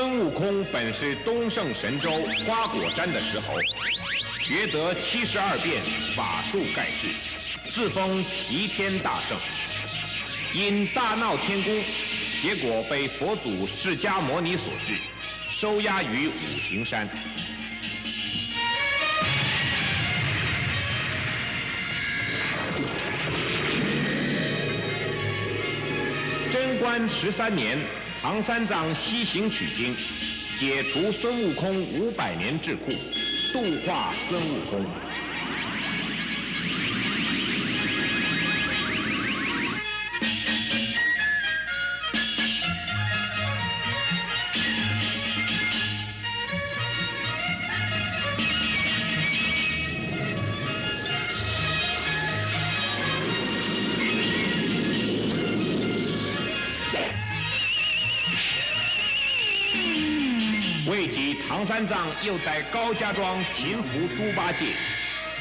孙悟空本是东胜神州花果山的石猴，学得七十二变，法术盖世，自封齐天大圣。因大闹天宫，结果被佛祖释迦牟尼所制，收押于五行山。贞观十三年，唐三藏西行取经，解除孙悟空五百年桎梏，度化孙悟空。三藏又在高家庄擒服猪八戒，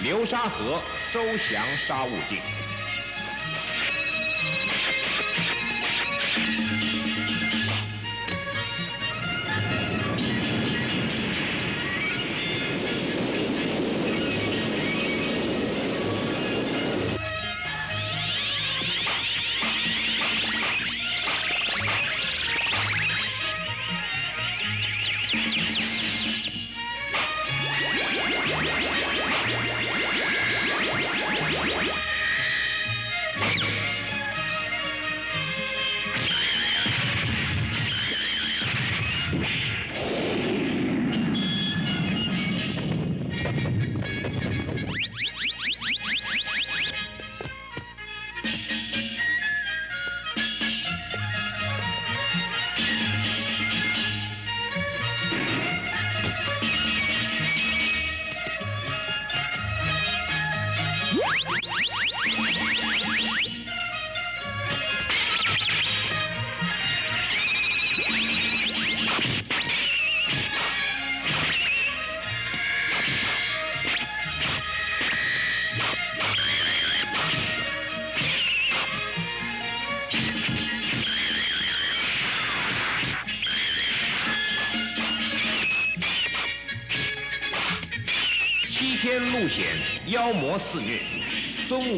流沙河收降沙悟净。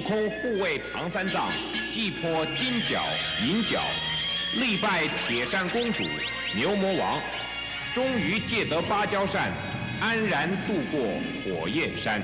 空护卫唐三藏，击破金角、银角，力败铁扇公主、牛魔王，终于借得芭蕉扇，安然度过火焰山。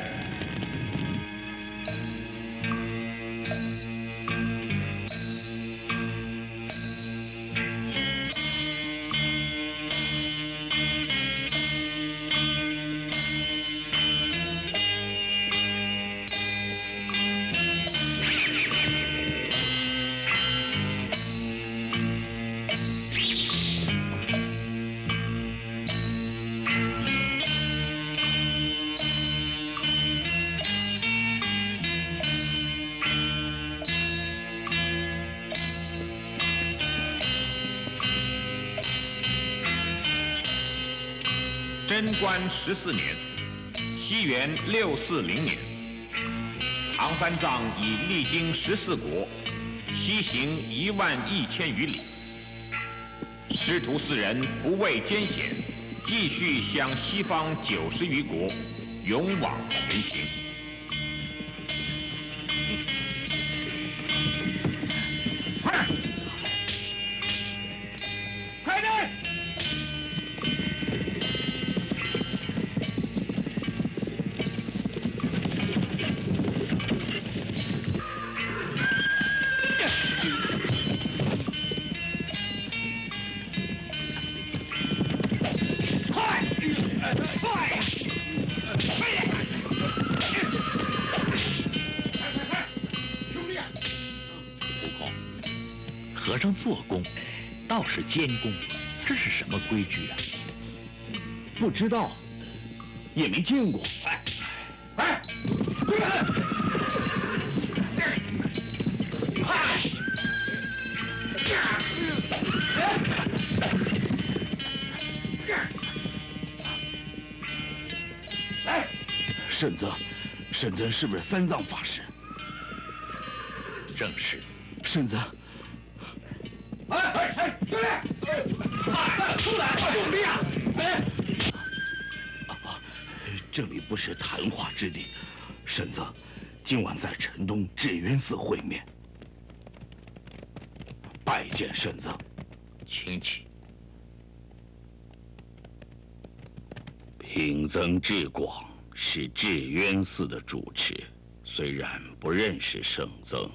十四年，西元六四零年，唐三藏已历经十四国，西行一万一千余里。师徒四人不畏艰险，继续向西方九十余国勇往前行。道士监工，这是什么规矩啊？不知道，也没见过。哎，婶子，婶子是不是三藏法师？正是。婶子，之地，婶子，今晚在城东智渊寺会面，拜见婶子。请起。贫僧智广是智渊寺的主持，虽然不认识圣僧，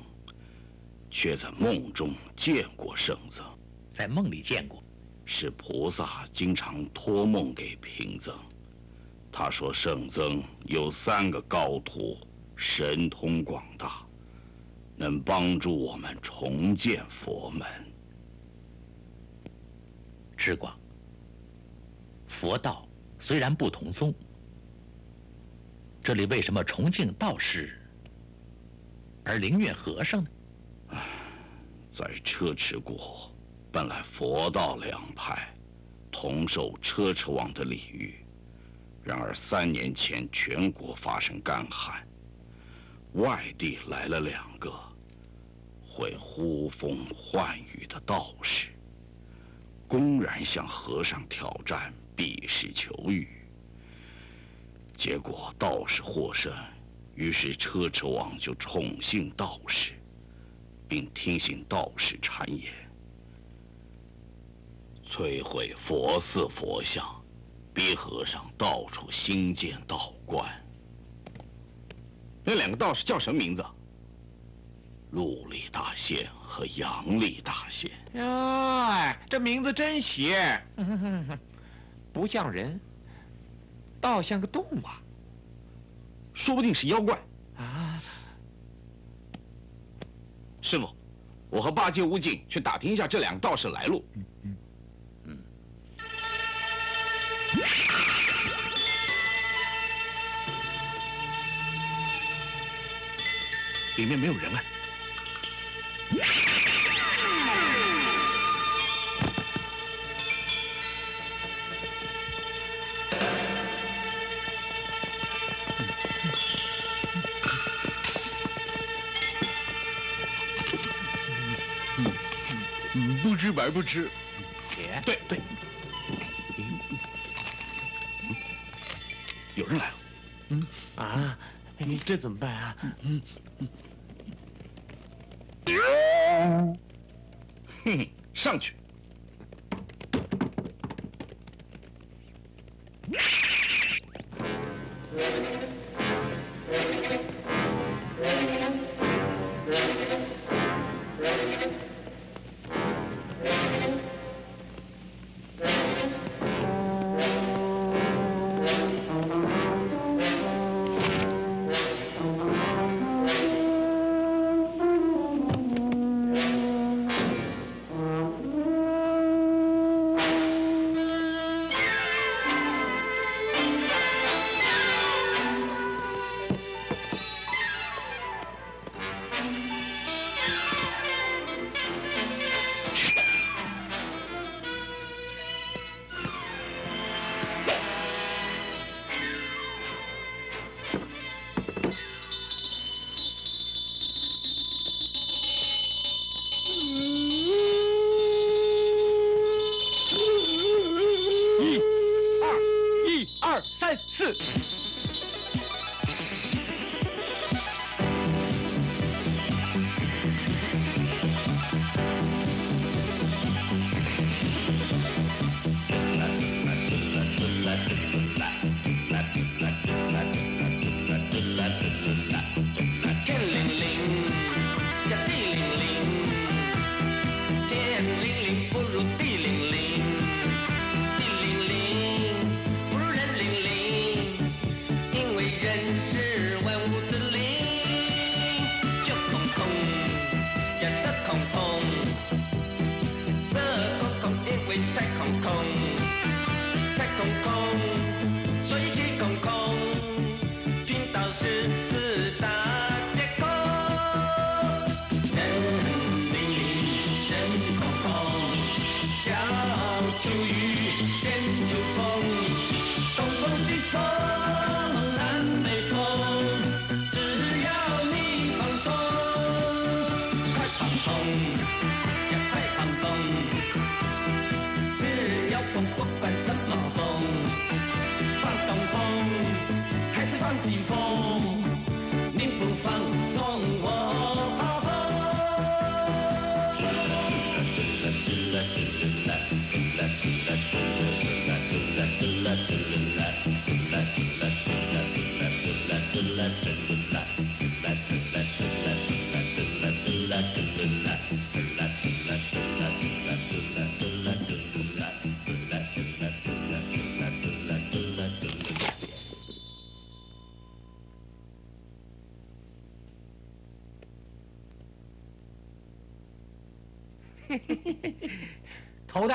却在梦中见过圣僧。在梦里见过，是菩萨经常托梦给贫僧。他说圣僧有三个高徒，神通广大，能帮助我们重建佛门。智广，佛道。虽然不同宗，这里为什么崇敬道士，而宁愿和尚呢？在车迟国，本来佛道两派同受车迟王的礼遇，然而三年前全国发生干旱，外地来了两个会呼风唤雨的道士，公然向和尚挑战。避世求雨，结果道士获胜，于是车迟王就宠信道士，并听信道士谗言，摧毁佛寺佛像，逼和尚到处兴建道观。那两个道士叫什么名字？陆力大仙和杨力大仙。哎，这名字真邪！不像人，倒像个动物，说不定是妖怪啊！师傅，我和八戒、悟净去打听一下这两个道士来路。嗯嗯嗯。里面没有人啊。不吃白不吃，对对，有人来了。嗯？啊？你这怎么办啊？嗯。嗯上去。三四。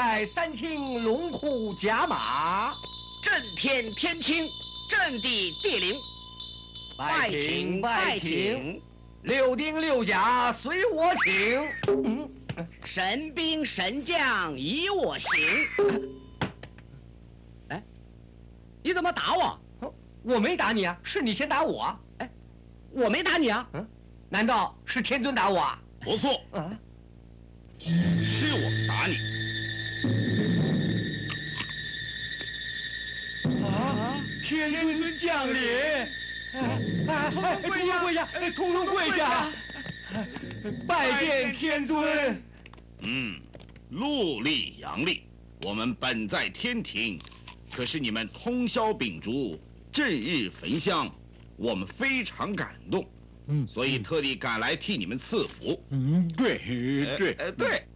头戴三清龙虎甲马，震天天清，震地地灵，外请外请，六丁六甲随我请。嗯，神兵神将依我行。哎，你怎么打我？我没打你啊，是你先打我啊。我没打你啊！难道是天尊打我啊？不错，啊，是我天尊降临！哎！通通跪下！跪下！通通跪下！拜见天尊！嗯，陆厉杨厉，我们本在天庭，可是你们通宵秉烛，正日焚香，我们非常感动，嗯所以特地赶来替你们赐福。嗯，对对呃对，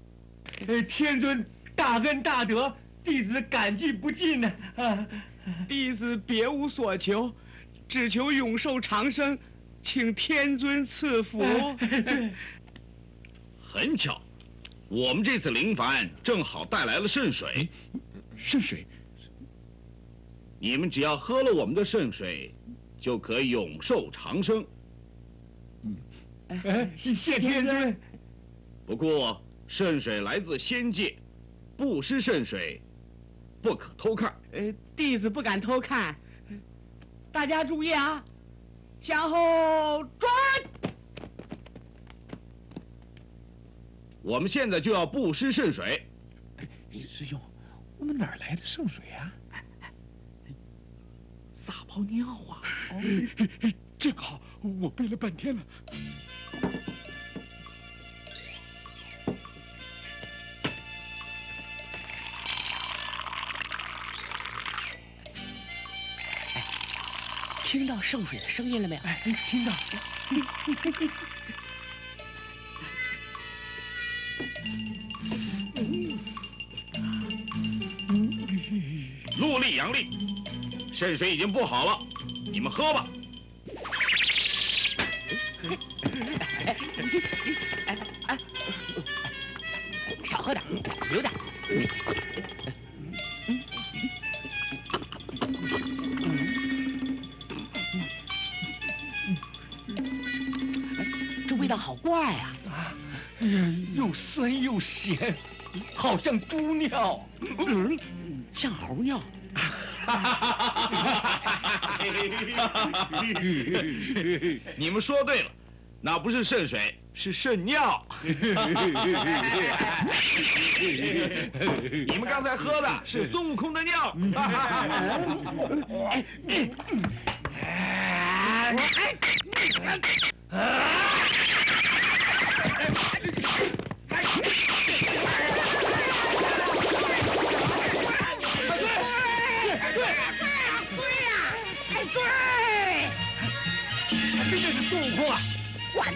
呃，天尊大恩大德，弟子感激不尽呢。啊，弟子别无所求，只求永寿长生，请天尊赐福。很巧，我们这次灵凡正好带来了圣水，圣水。你们只要喝了我们的圣水，就可以永寿长生。哎，谢天尊。不过圣水来自仙界，不施圣水，不可偷看。呃，弟子不敢偷看，大家注意啊，向后转。我们现在就要布施圣水。师兄，我们哪儿来的圣水啊？撒泡尿啊！正好，我背了半天了。听到圣水的声音了没有？哎，听到。陆厉杨力，圣水已经不好了，你们喝吧。少喝点，留点。又酸又咸，好像猪尿。嗯，像猴尿。你们说对了，那不是圣水，是圣尿。你们刚才喝的是孙悟空的尿。真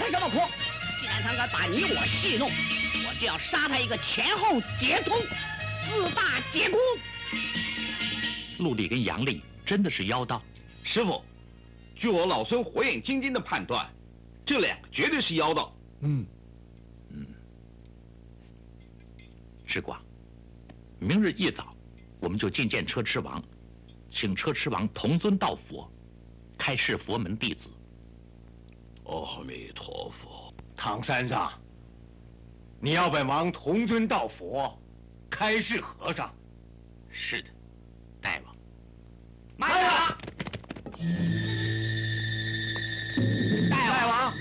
他什么哭，既然他敢把你我戏弄，我就要杀他一个前后皆通，四大皆空。陆厉跟杨厉真的是妖道，师傅，据我老孙火眼金睛的判断，这两个绝对是妖道。嗯，嗯，志广，明日一早，我们就觐见车迟王，请车迟王同尊道佛，开示佛门弟子。阿弥陀佛，唐三藏，你要本王同尊道佛，开示和尚。是的，大王。慢着，大王，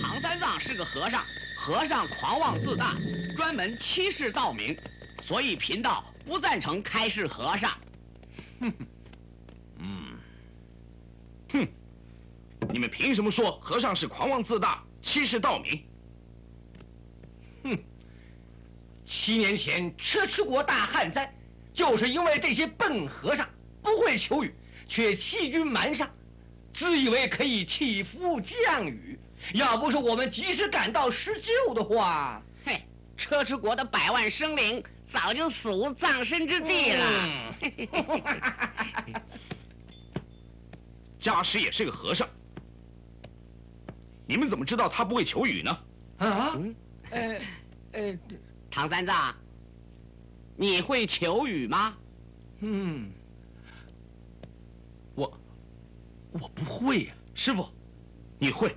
唐三藏是个和尚，和尚狂妄自大，专门欺世盗名，所以贫道不赞成开示和尚。嗯，你们凭什么说和尚是狂妄自大、欺世盗名？哼七年前车迟国大旱灾，就是因为这些笨和尚不会求雨，却欺君瞒上，自以为可以祈福降雨。要不是我们及时赶到施救的话，嘿，车迟国的百万生灵早就死无葬身之地了。家师也是个和尚，你们怎么知道他不会求雨呢？啊，呃，呃，唐三藏，你会求雨吗？嗯，我我不会呀、师傅，你会，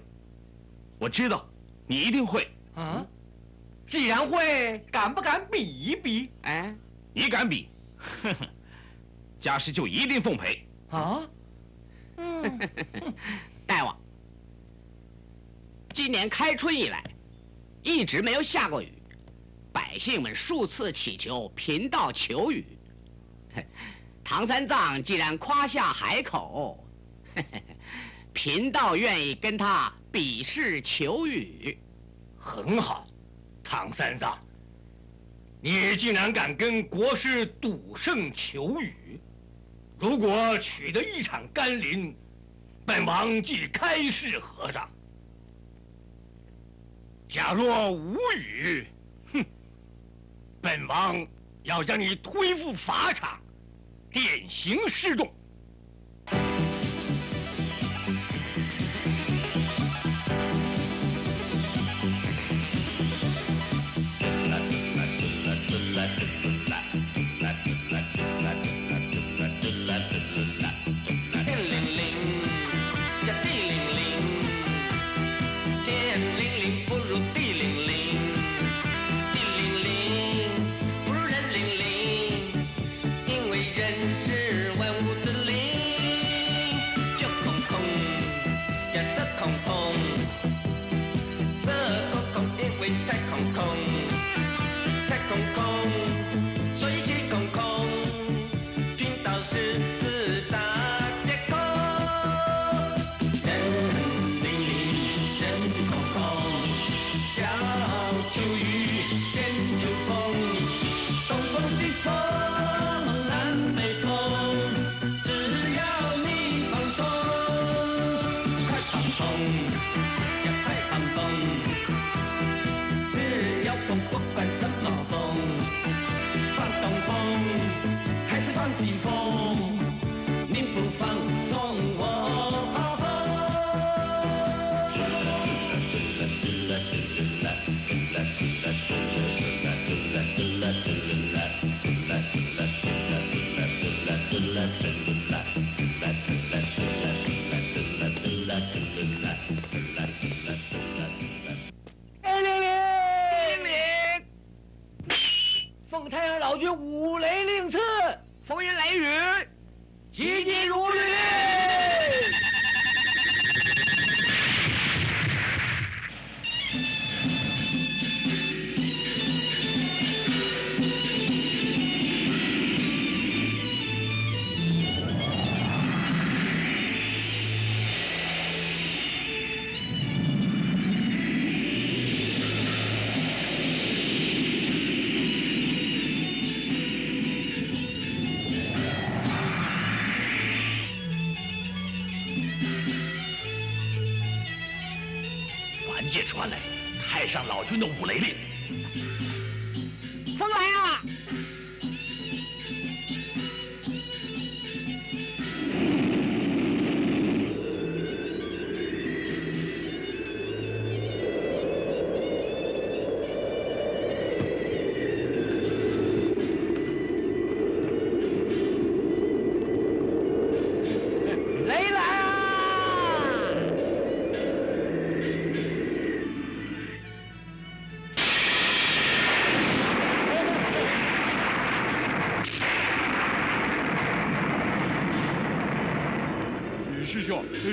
我知道，你一定会。啊，既然会，敢不敢比一比？哎，你敢比，呵呵，家师就一定奉陪。啊，大王，今年开春以来，一直没有下过雨，百姓们数次祈求贫道求雨。唐三藏既然夸下海口，贫道愿意跟他比试求雨。很好，唐三藏，你竟然敢跟国师赌圣求雨，如果取得一场甘霖，本王即开示和尚；假若无语，哼，本王要将你推赴法场，典刑示众。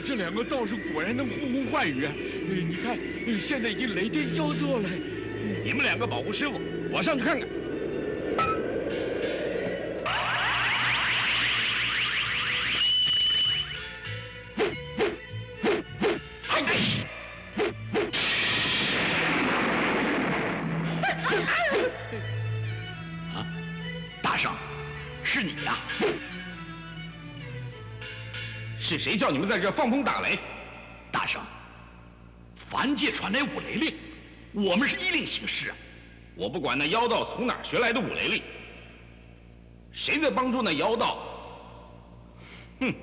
这两个道士果然能呼风唤雨啊。你看，现在已经雷电交作了。你们两个保护师傅，我上去看看。谁叫你们在这放风打雷？大圣，凡界传来五雷令，我们是依令行事啊。我不管那妖道从哪儿学来的五雷令，谁在帮助那妖道？哼，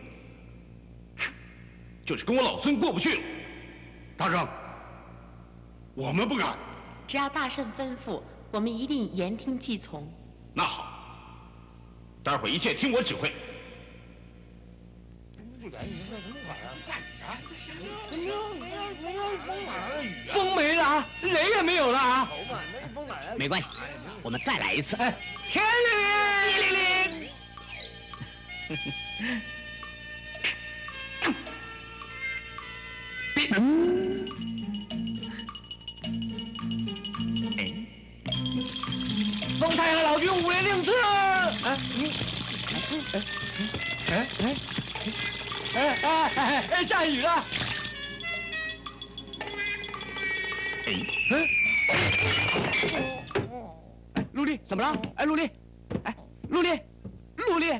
就是跟我老孙过不去了。大圣，我们不敢。只要大圣吩咐，我们一定言听计从。那好，待会儿一切听我指挥。风没了啊，雷也没有了啊。没关系，我们再来一次。哎，天灵灵，叮铃铃。风太阳老君五雷令字。哎，嗯，哎哎哎哎哎哎哎，下雨了。哎，陆丽怎么了？哎，陆丽，哎，陆丽，陆丽。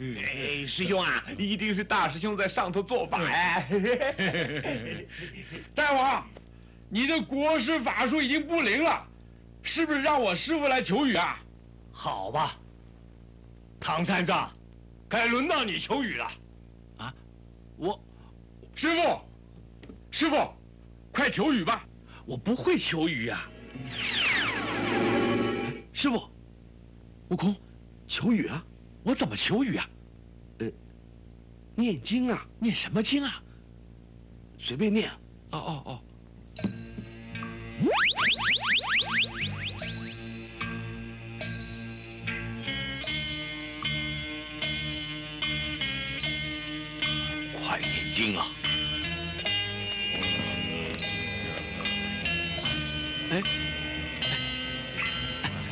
哎，师兄啊，一定是大师兄在上头做法呀！大王，你的国师法术已经不灵了，是不是让我师傅来求雨啊？好吧，唐三藏，该轮到你求雨了。啊，我师傅，师傅，快求雨吧！我不会求雨啊。师傅，悟空，求雨啊！我怎么求雨啊？呃念经啊，念什么经啊？随便念。哦哦哦。快念经啊！哎，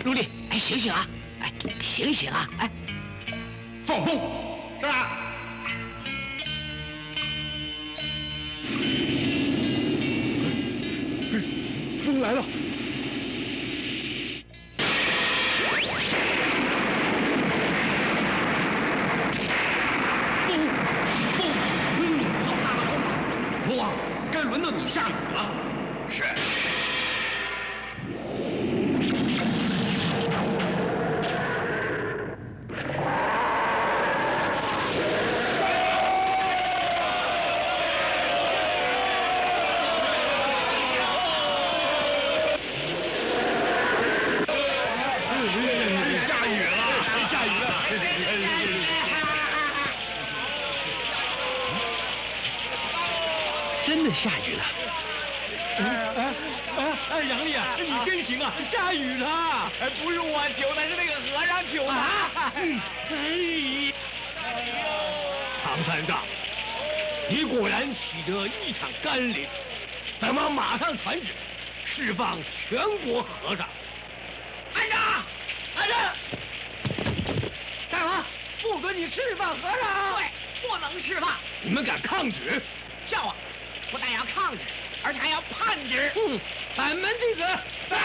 陆丽，哎，醒醒啊！哎，醒醒啊！哎，放风！是啊。风来了。了。唐三藏，你果然起得一场甘霖。本王马上传旨，释放全国和尚。安着，来人！大王，不准你释放和尚！对，不能释放。你们敢抗旨？笑话！不但要抗旨，而且还要叛旨。嗯，俺们弟子在，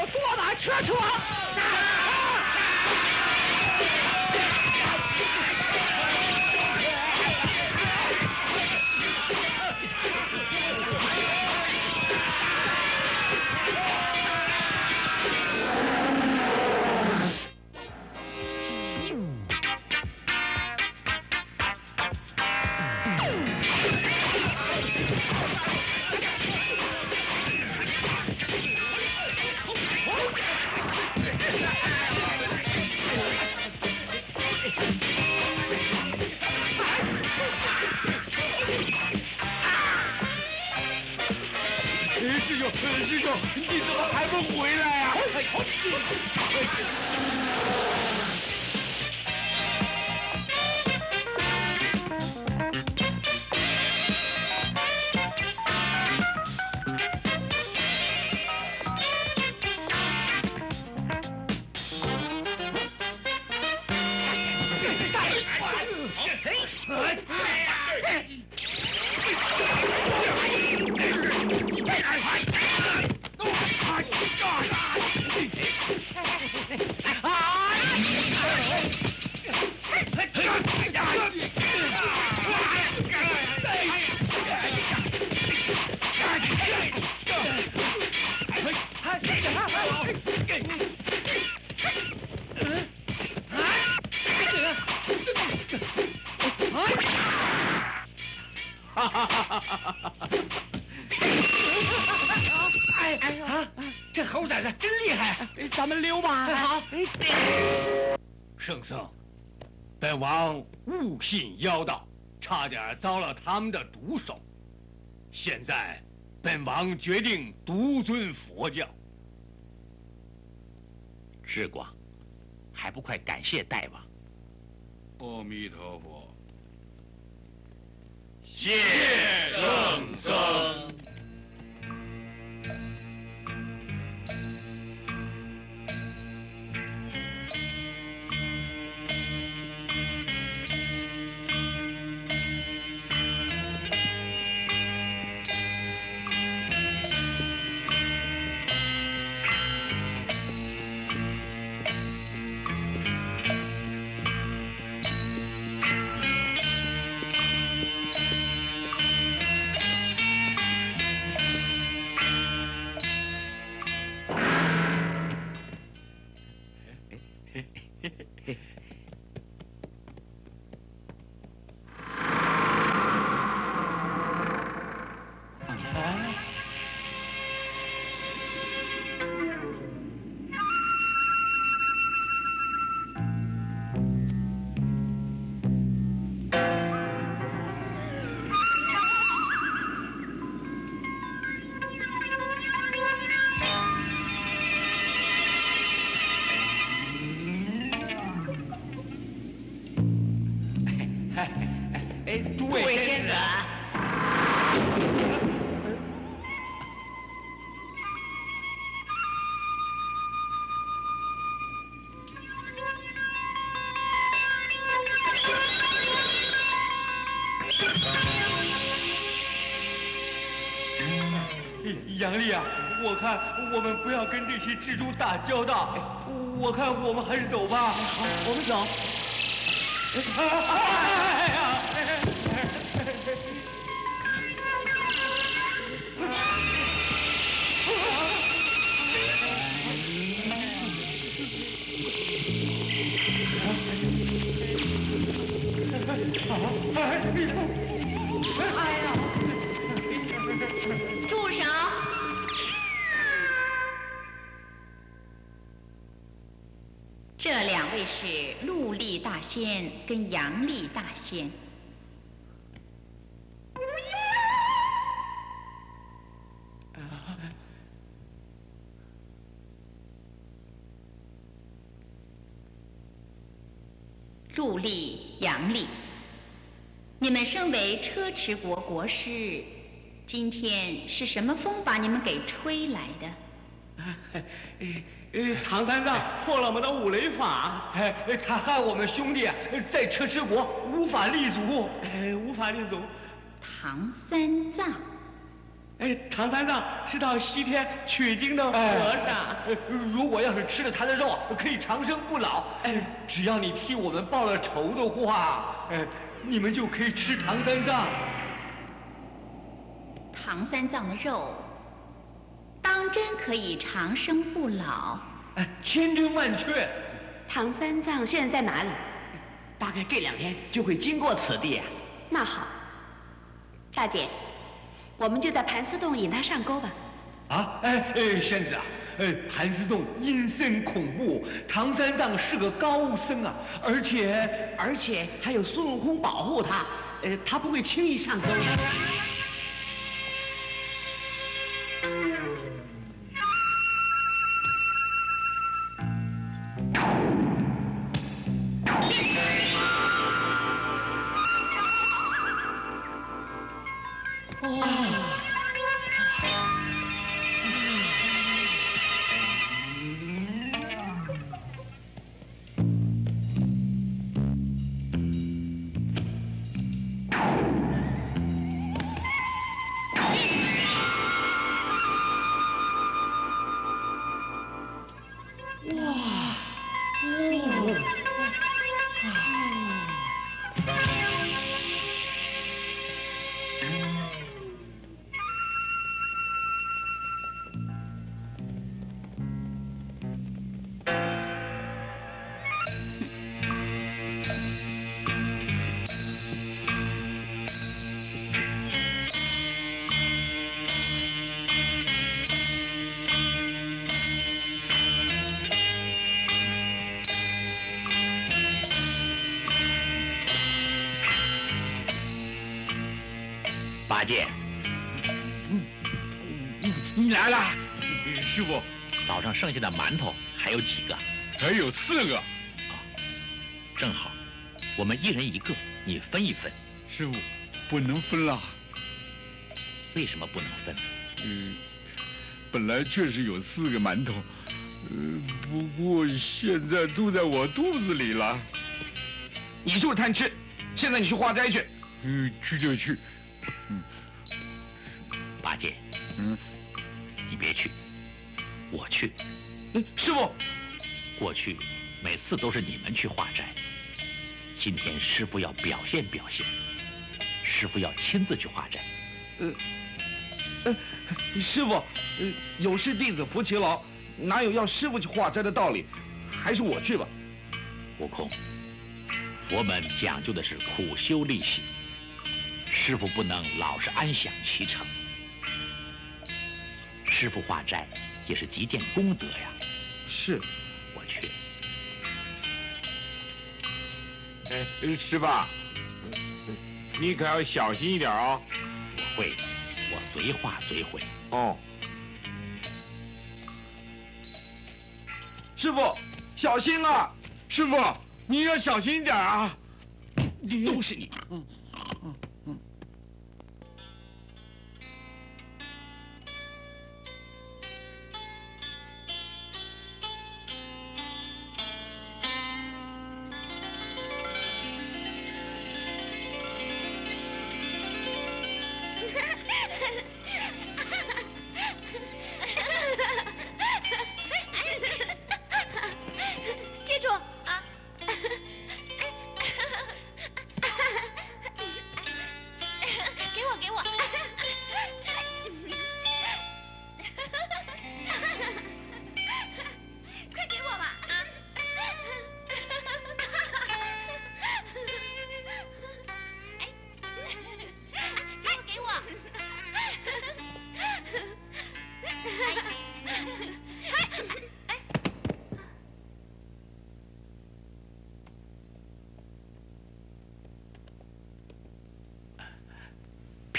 我多打车窗。师兄，你怎么还不回来呀、信妖道，差点遭了他们的毒手。现在，本王决定独尊佛教。智广，还不快感谢大王！我们不要跟这些蜘蛛打交道，我看我们还是走吧。好，我们走。哎呀！仙跟杨力大仙。陆力、杨力，你们身为车迟国国师，今天是什么风把你们给吹来的？呃，唐三藏破了我们的五雷法，哎，他害我们兄弟啊，在车迟国无法立足，哎，无法立足。唐三藏，哎，唐三藏是到西天取经的和尚，如果要是吃了他的肉，可以长生不老。哎，只要你替我们报了仇的话，哎，你们就可以吃唐三藏。唐三藏的肉，当真可以长生不老？哎，千真万确。唐三藏现在在哪里？大概这两天就会经过此地啊。那好，大姐，我们就在盘丝洞引他上钩吧。啊，哎哎，仙子啊，哎，盘丝洞阴森恐怖，唐三藏是个高僧啊，而且而且还有孙悟空保护他，呃，他不会轻易上钩。剩下的馒头还有几个？还有四个。啊正好，我们一人一个，你分一分。师傅，不能分了。为什么不能分？嗯，本来确实有四个馒头，呃，不过现在都在我肚子里了。你就是贪吃，现在你去化斋去。嗯，去就去。嗯，八戒，嗯，嗯，师傅，过去每次都是你们去化斋，今天师傅要表现表现，师傅要亲自去化斋。呃，呃，师傅，呃，有事弟子服其劳，哪有要师傅去化斋的道理？还是我去吧。悟空，佛门讲究的是苦修利行，师傅不能老是安享其成。师傅化斋也是极见功德呀。是，我去。哎，师爸，你可要小心一点哦。我会，我随化随回。哦。师傅，小心啊！师傅，你要小心一点啊！都是你。记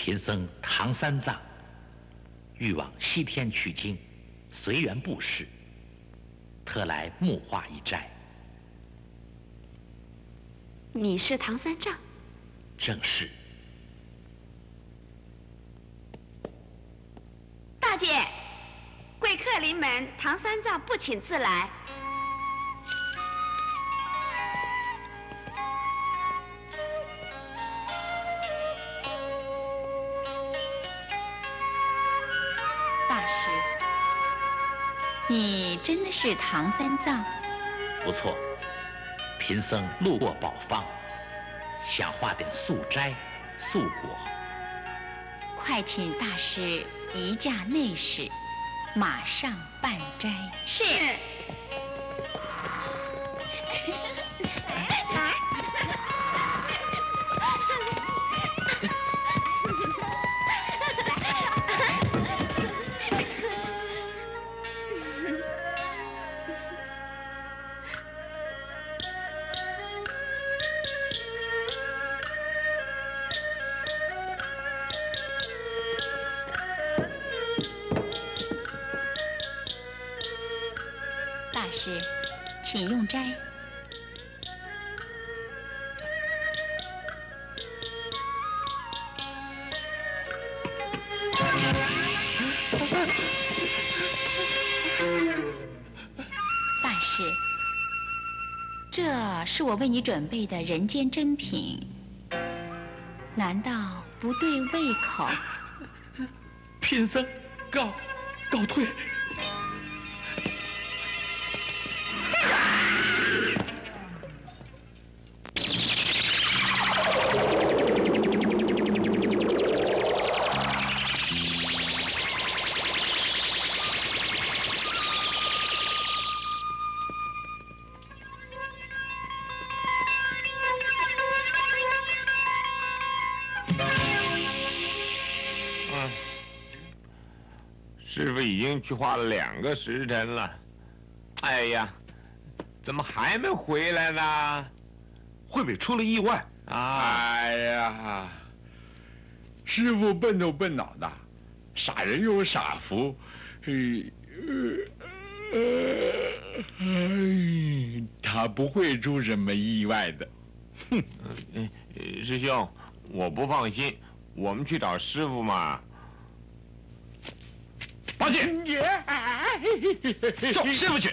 贫僧唐三藏，欲往西天取经，随缘布施，特来木化一斋。你是唐三藏？正是。大姐，贵客临门，唐三藏不请自来。是唐三藏？不错，贫僧路过宝方，想画点素斋、素果。快请大师移驾内室，马上办斋。是。我为你准备的人间珍品，难道不对胃口？贫僧告告退。已经去化了两个时辰了，哎呀，怎么还没回来呢？会不会出了意外？哎呀，师傅笨头笨脑的，傻人有傻福，他不会出什么意外的。哼，师兄，我不放心，我们去找师傅嘛。八戒，走师傅去。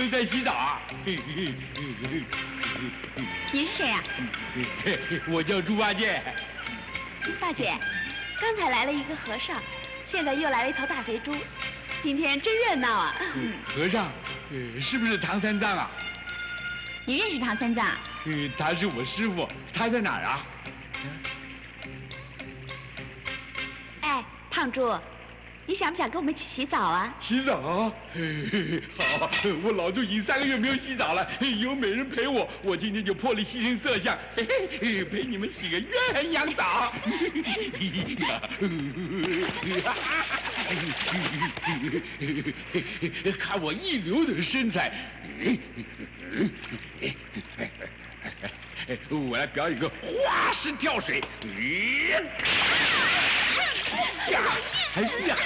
们在洗澡啊？你是谁呀、我叫猪八戒。大姐，刚才来了一个和尚，现在又来了一头大肥猪，今天真热闹啊！和尚，呃是不是唐三藏啊？你认识唐三藏？呃他是我师傅，他在哪儿啊？哎，胖猪，你想不想跟我们一起洗澡啊？洗澡？嘿嘿嘿好，我老猪已经三个月没有洗澡了，有美人陪我，我今天就破例牺牲色相，陪你们洗个鸳鸯澡。看我一流的身材，我来表演个花式跳水。呀，哎呀！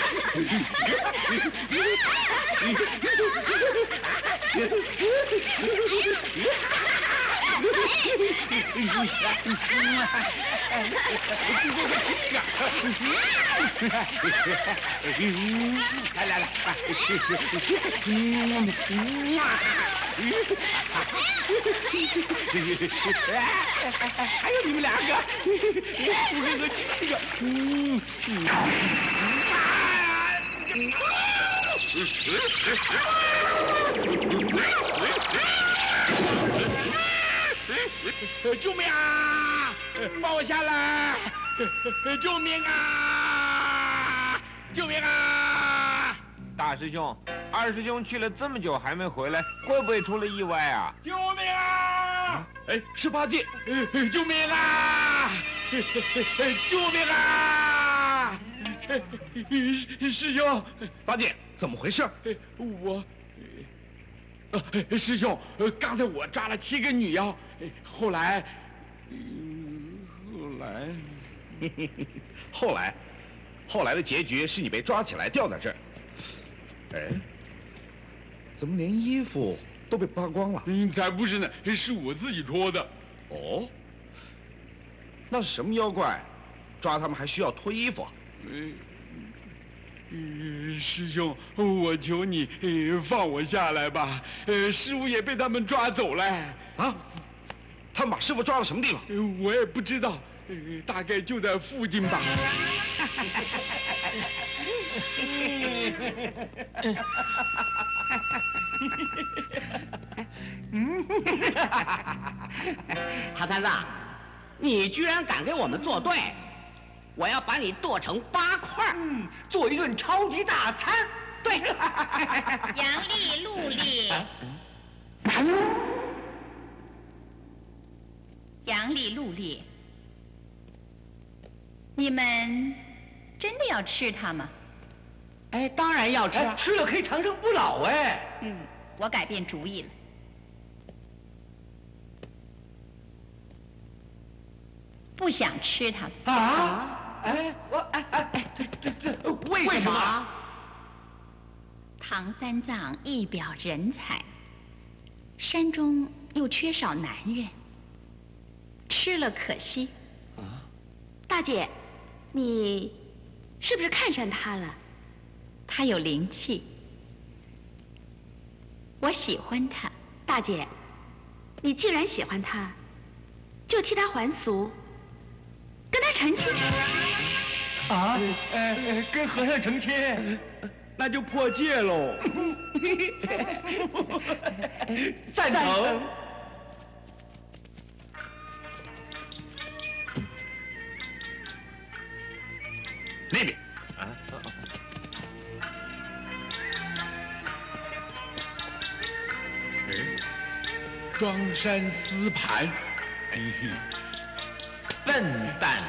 来救命啊！放我下来！救命啊！救命啊！大师兄，二师兄去了这么久还没回来，会不会出了意外啊？救命啊！哎，十八戒！救命啊！救命啊！师兄，八戒，怎么回事？我，呃，师兄，呃刚才我抓了七个女妖，后来，嗯后来，后来，后来的结局是你被抓起来吊在这儿。哎，怎么连衣服都被扒光了？嗯，才不是呢，是我自己脱的。哦，那是什么妖怪？抓他们还需要脱衣服啊？嗯，嗯师兄，我求你呃放我下来吧。呃，师傅也被他们抓走了。啊？他们把师傅抓到什么地方？呃我也不知道，呃大概就在附近吧。唐三藏，你居然敢跟我们作对，我要把你剁成八块儿嗯，做一顿超级大餐。对，杨丽、陆丽，杨丽、陆丽，你们真的要吃它吗？哎，当然要吃哎，吃了可以长生不老哎。嗯，我改变主意了。不想吃它了。啊？哎，我哎哎哎，这这这为什么？唐三藏一表人才，山中又缺少男人，吃了可惜。大姐，你是不是看上他了？他有灵气，我喜欢他。大姐，你既然喜欢他，就替他还俗，跟他成亲。啊，呃，跟和尚成亲，那就破戒喽。赞成。那边。装山丝盘，哎嘿。笨蛋，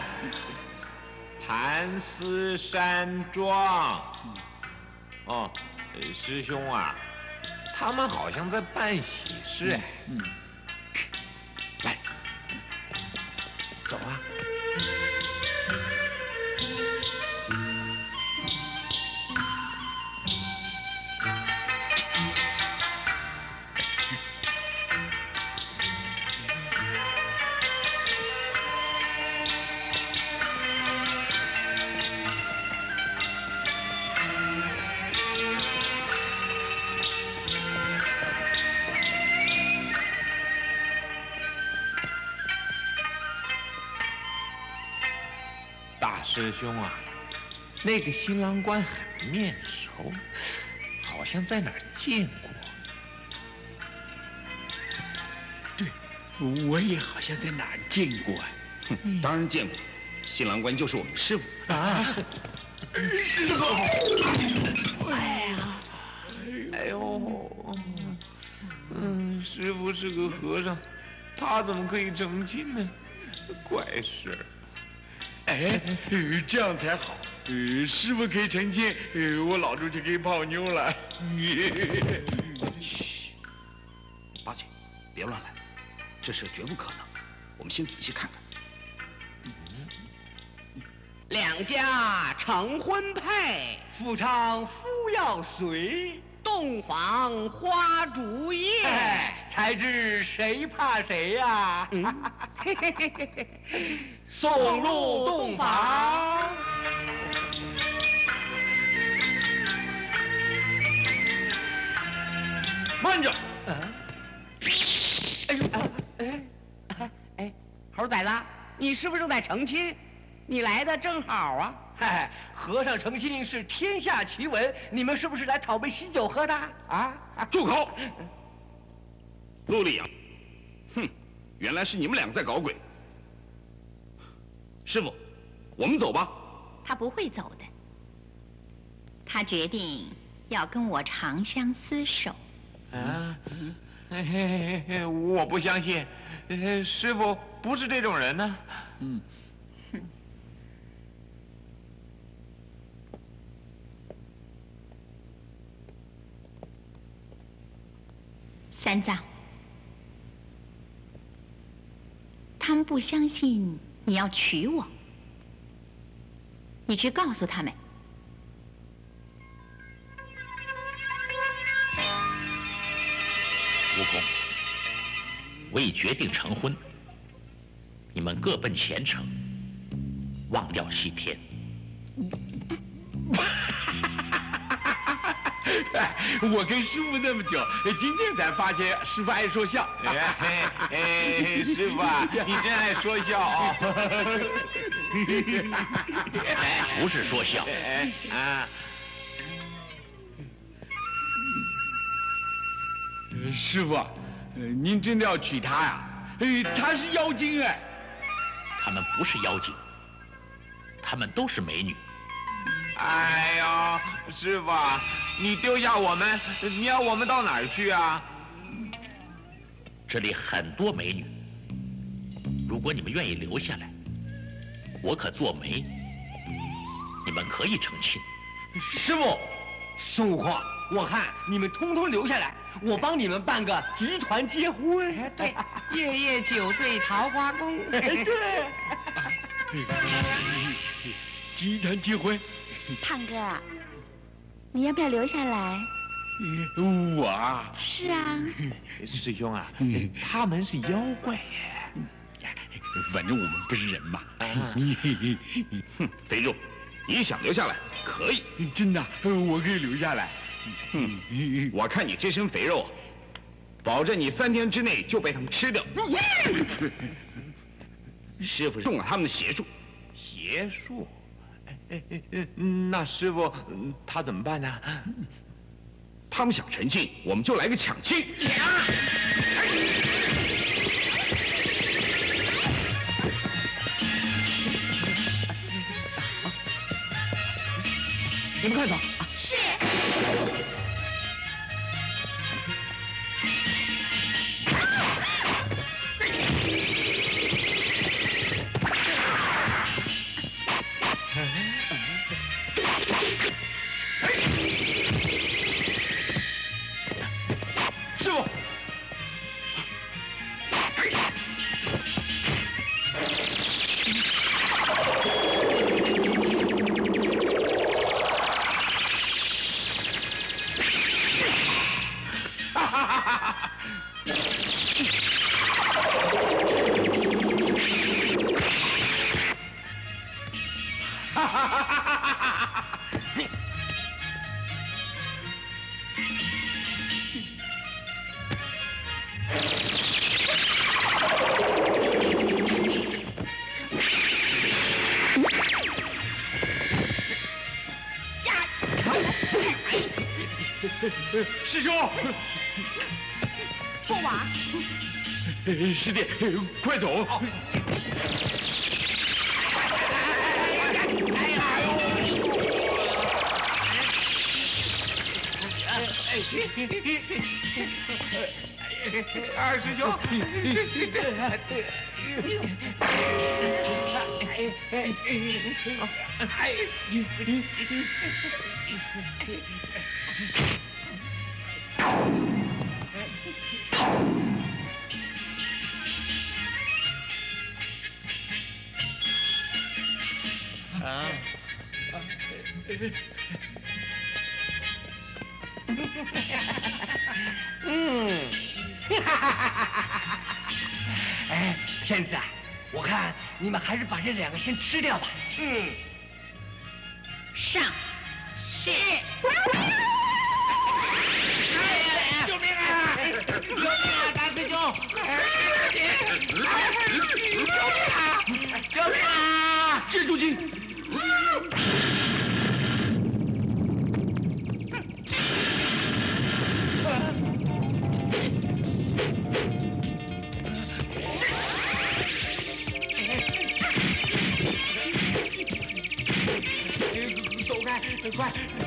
盘丝山庄。哦，呃师兄啊，他们好像在办喜事哎。嗯，来，走啊。兄啊，那个新郎官很面熟，好像在哪儿见过。对我也好像在哪儿见过啊。哼，当然见过，新郎官就是我们师傅。啊，师傅，哎呀，哎呦，嗯，师傅是个和尚，他怎么可以成亲呢？怪事儿。哎，呃这样才好。呃，师傅可以成亲，呃，我老朱就可以泡妞了。嘘，八戒，别乱来，这事绝不可能。我们先仔细看看。两家成婚配，夫唱夫要随，洞房花烛夜。哎，才知谁怕谁呀、送入洞房。慢着，哎呦，哎，哎，猴崽子，你是不是正在成亲？你来的正好啊！嗨，和尚成亲是天下奇闻，你们是不是来讨杯喜酒喝的啊？住口！陆丽阳，哼，原来是你们两个在搞鬼。师傅，我们走吧。他不会走的。他决定要跟我长相厮守。啊，嘿嘿嘿嘿，我不相信，呃师傅不是这种人呢。嗯，三藏，他们不相信你要娶我，你去告诉他们。悟空，我已决定成婚，你们各奔前程，忘掉西天。哎 我跟师傅那么久，今天才发现师傅爱说笑。哎哎，师傅啊，你真爱说笑啊！不是说笑，哎啊，呃师傅，呃您真的要娶她呀？哎，她是妖精哎。他们不是妖精，他们都是美女。哎呀，师傅啊，你丢下我们，你要我们到哪儿去啊？这里很多美女，如果你们愿意留下来，我可做媒，你们可以成亲。师傅，孙悟空，我看你们通通留下来，我帮你们办个集团结婚。对，夜夜酒醉桃花宫。对，集团结婚，胖哥，你要不要留下来？我啊，是啊，师兄啊，他们是妖怪耶。反正我们不是人嘛。哼，肥肉，你想留下来可以。真的，我可以留下来。哼，我看你这身肥肉啊，保证你三天之内就被他们吃掉。师傅中了他们的邪术，邪术？哎哎哎哎，那师傅嗯他怎么办呢？他们想成亲，我们就来个抢亲。你们快走。是。师兄，父王，师弟，快走！二师兄，嗯，哎，仙子啊，我看你们还是把这两个先吃掉吧。嗯，上，是。救命啊！救命啊！大师兄！救命啊！救命啊！蜘蛛精，走开，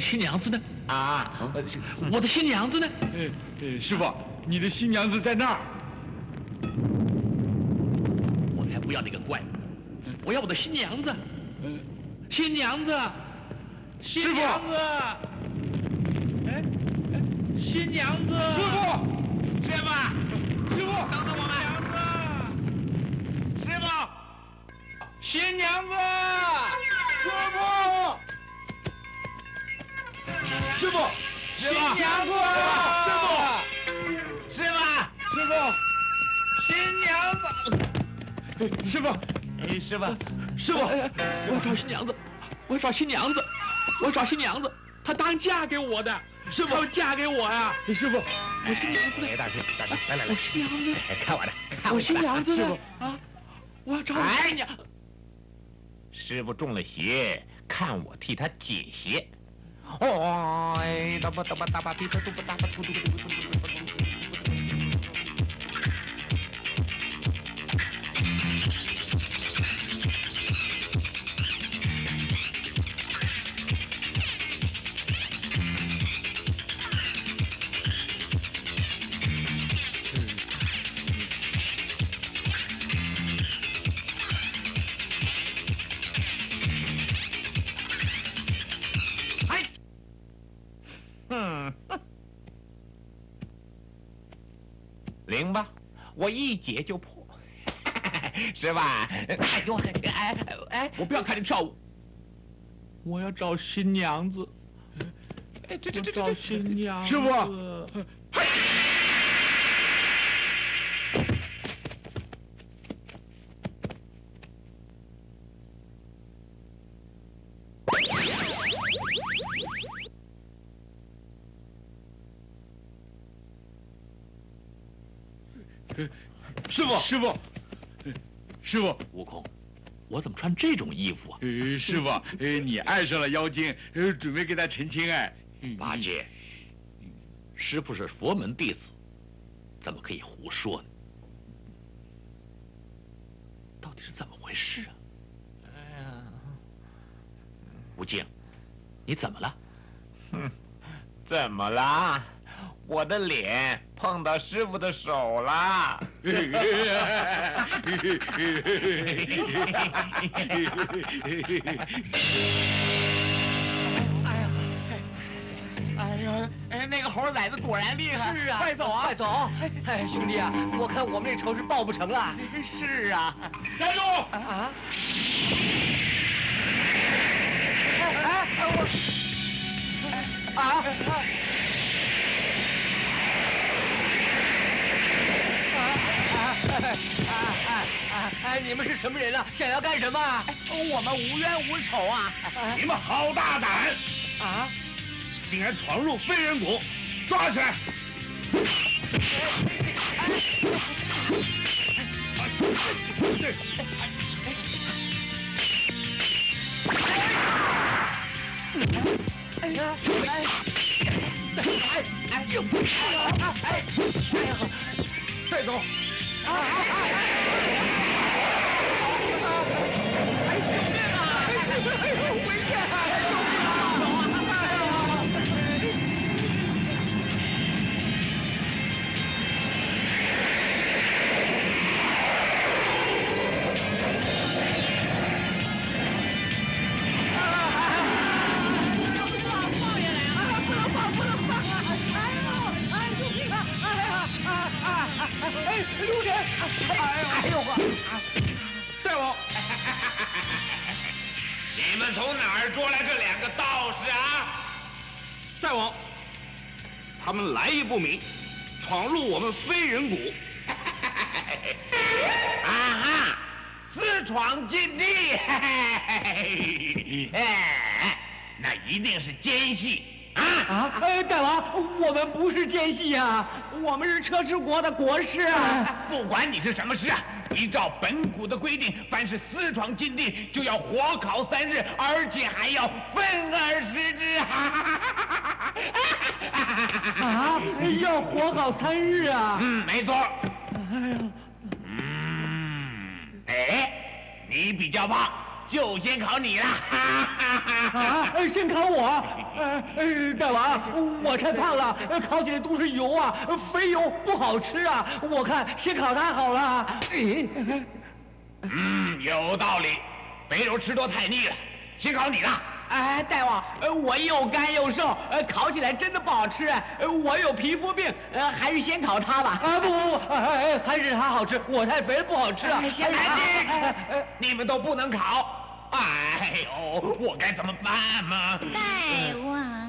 的新娘子呢？啊，我的新娘子呢？呃呃，师傅，你的新娘子在那儿。我才不要那个怪物，我要我的新娘子。新娘子，新娘子，新娘子我找新娘子她答应嫁给我的师傅。她要嫁给我呀。师傅。我是大师傅来来来。我是你师傅。我要找你。师傅中了邪看我替他解邪。哦哦哒吧哒吧哒吧滴吧嘟吧哒吧嘟嘟嘟嘟嘟嘟嘟灵吧，我一解就破，是吧？哎呦，哎哎，我不要看你跳舞，我要找新娘子。哎，这这我找新娘子。师傅 师傅，师傅，悟空，我怎么穿这种衣服啊？呃，师傅，呃，你爱上了妖精，呃，准备给他成亲哎。八戒，师傅是佛门弟子，怎么可以胡说呢？到底是怎么回事啊？哎呀，吴静，你怎么了？哼怎么啦？我的脸碰到师傅的手啦！哎呀，哎呀，哎，那个猴崽子果然厉害！是啊，快走啊，快走！哎，兄弟啊，我看我们这仇是报不成了。是啊，站住！啊！哎哎，我啊！哎哎哎哎，你们是什么人啊？想要干什么？我们无冤无仇啊！你们好大胆，啊！竟然闯入飞人谷，抓起来！哎呀！哎！哎！哎哎！哎！哎！哎哎！哎！哎！哎！哎！哎！哎！哎！哎！哎呦，带走。啊啊啊！哎，救命啊！哎哎哎！回家！大王！你们从哪儿捉来这两个道士啊？大王！他们来意不明，闯入我们飞人谷。啊哈！私闯禁地，那一定是奸细啊！啊！哎，大王，我们不是奸细呀，我们是车迟国的国师啊！不管你是什么师啊，依照本谷的规定，凡是私闯禁地，就要火烤三日，而且还要分而食之。啊！要火烤三日啊！嗯，没错。哎呀！嗯，哎，你比较棒，就先考你了。啊，先考我？大王，我太胖了，呃烤起来都是油啊，肥油不好吃啊。我看先考他好了。哎 嗯，有道理。肥肉吃多太腻了，先考你了。哎，大王，呃，我又干又瘦，呃，烤起来真的不好吃。呃，我有皮肤病，呃，还是先烤它吧。啊不不不，哎哎，还是它好吃，我太肥了不好吃啊。哎先还是他安静！你们都不能考。哎呦，我该怎么办嘛？大王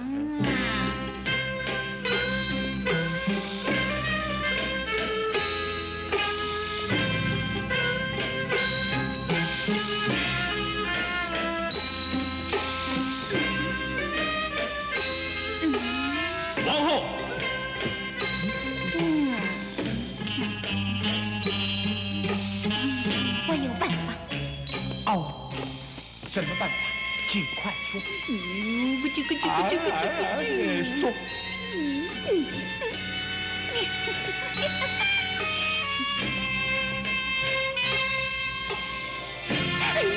什么办法？尽快说。嗯，咕叽咕叽咕叽咕叽咕哎叽。说。哎呦，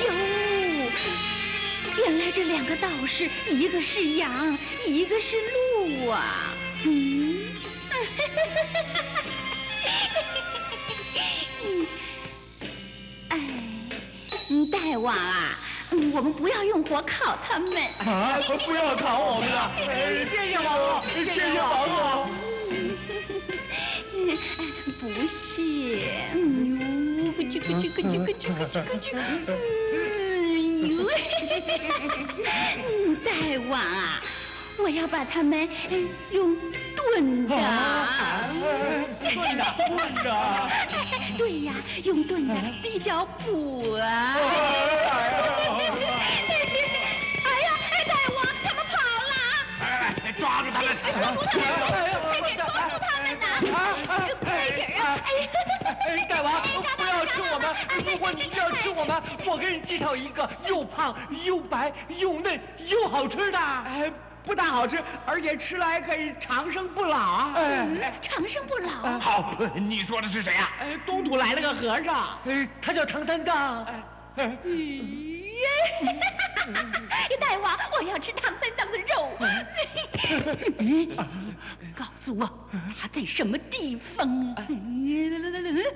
原来这两个道士，一个是羊，一个是鹿啊。嗯。哎，你大王啊，我们不要用火烤他们。啊，不要烤我们了！哎谢谢王后，谢谢王后。嗯不谢。嗯呦，咯叽咯叽咯叽咯叽咯叽咯叽。嗯呦，嗯大王啊，我要把他们嗯用炖的。炖的，炖的。对呀，用炖的比较补啊。哎呀，哎，大王，他们跑了！哎哎，抓住他们！抓住他们！快点抓住他们呐！快点啊！哎呀！哎，大王，不要吃我们！如果你要吃我们，我给你介绍一个又胖又白又嫩又好吃的。哎，不但好吃，而且吃了还可以长生不老啊！长生不老。好，你说的是谁呀？哎，东土来了个和尚，哎，他叫唐三藏。哎 大王，我要吃唐三藏的肉。告诉我他在什么地方啊？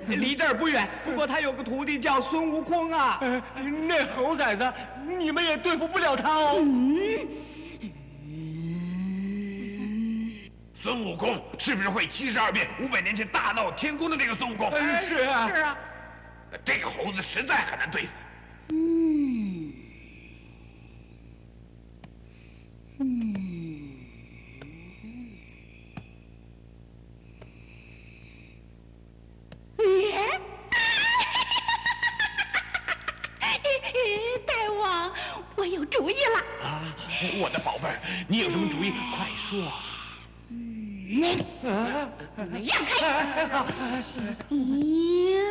离这儿不远。不过他有个徒弟叫孙悟空啊。哎那猴崽子，你们也对付不了他哦。孙悟空是不是会七十二变、五百年前大闹天宫的那个孙悟空？哎是啊，是啊，这个猴子实在很难对付。嗯嗯。耶！大王，我有主意了。啊，我的宝贝儿，你有什么主意？快说！啊，让开！哎好，咦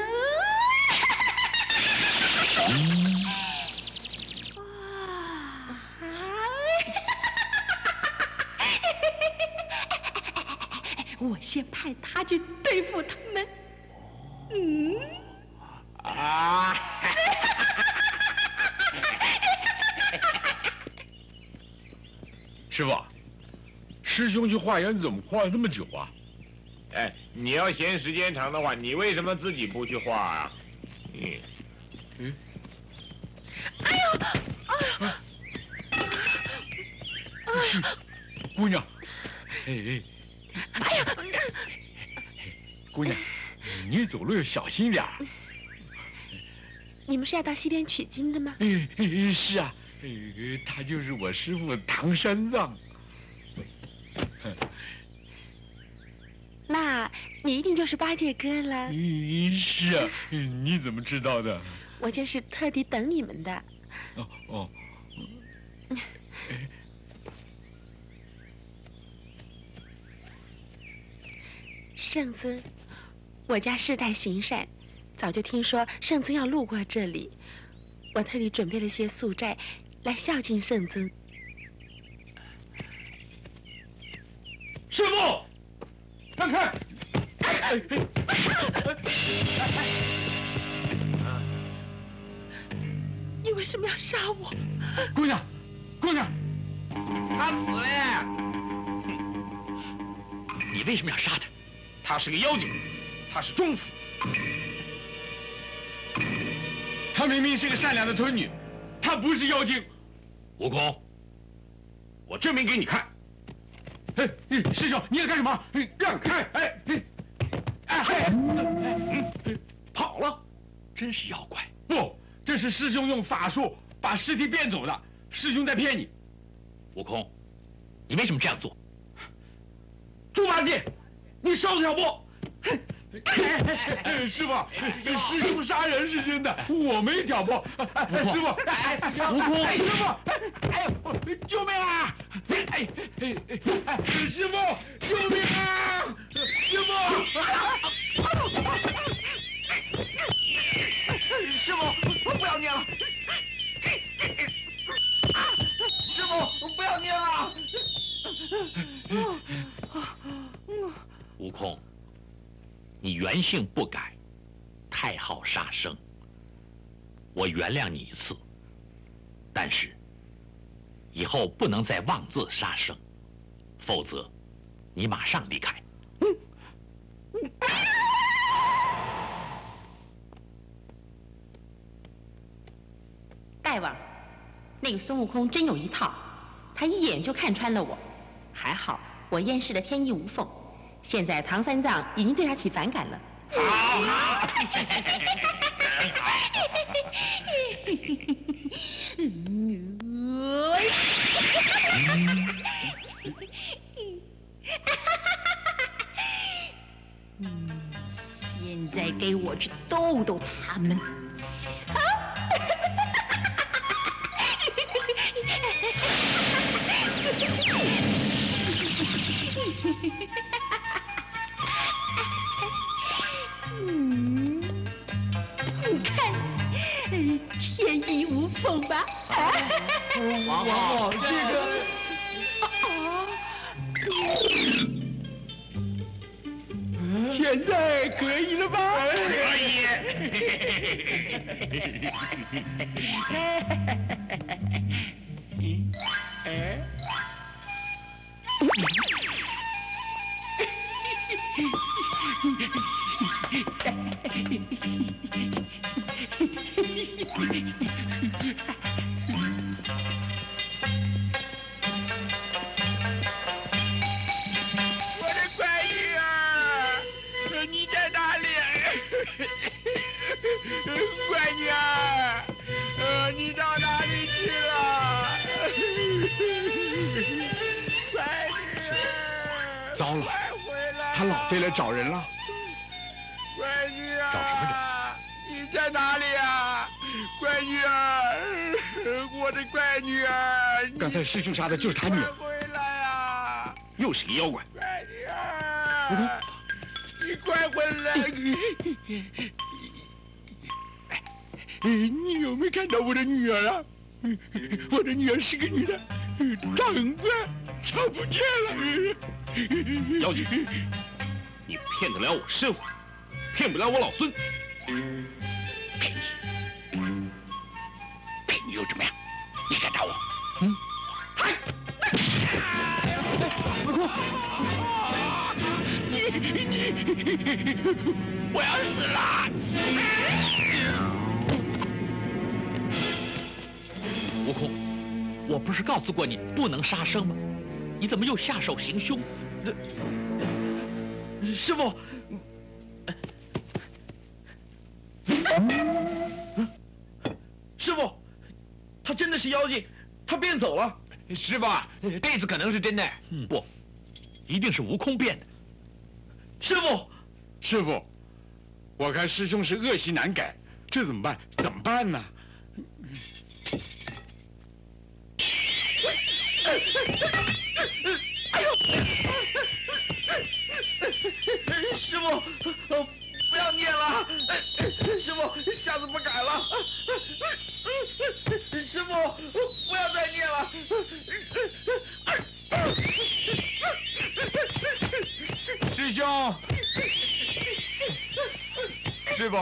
我先派他去对付他们。嗯，啊！师傅，师兄去化缘怎么化了那么久啊？哎，你要嫌时间长的话，你为什么自己不去画啊？嗯，姑娘，哎哎，哎呀，姑娘，你走路要小心点儿。你们是要到西边取经的吗？哎哎是啊，哎他就是我师傅唐三藏。那你一定就是八戒哥了。嗯，是啊，你怎么知道的？我就是特地等你们的。哦哦，圣尊，我家世代行善，早就听说圣尊要路过这里，我特地准备了些素斋来孝敬圣尊。师傅，让开！你为什么要杀我？姑娘，姑娘，他死了。你为什么要杀他？他是个妖精，他是装死。她明明是个善良的村女，她不是妖精。悟空，我证明给你看。哎，哎师兄，你要干什么？哎让开！哎，哎，跑了。真是妖怪！不，这是师兄用法术把尸体变走的。师兄在骗你。悟空，你为什么这样做？猪八戒，你少挑拨！师傅，师兄杀人是真的，我没挑拨。师傅，悟空，师傅，救命啊！师傅，救命啊！师傅，师傅，我不要念了！师傅，不要念了！悟空，你原性不改，太好杀生。我原谅你一次，但是以后不能再妄自杀生，否则你马上离开。大王，那个孙悟空真有一套，他一眼就看穿了我。还好我掩饰的天衣无缝，现在唐三藏已经对他起反感了。嗯，现在给我去逗逗他们。嗯，你看，嗯天衣无缝吧？王后，这个。现在可以了吧？可以。他老爹来找人了。乖女儿，找什么人？你在哪里啊？乖女儿，我的乖女儿，刚才师兄杀的就是他女儿。回来啊！又是个妖怪。乖女儿，你快回来！哎，你有没有看到我的女儿啊？我的女儿是个女的，她很乖，她不见了。妖精，你骗得了我师傅，骗不了我老孙。我要死了！悟空，我不是告诉过你不能杀生吗？你怎么又下手行凶？师傅，师傅，他真的是妖精，他变走了。师傅啊，这次可能是真的。嗯，不，一定是悟空变的。师傅，师傅，我看师兄是恶习难改，这怎么办？怎么办呢？哎呦！师傅，呃不要念了。师傅，下次不改了。师傅，不要再念了。师兄，师傅，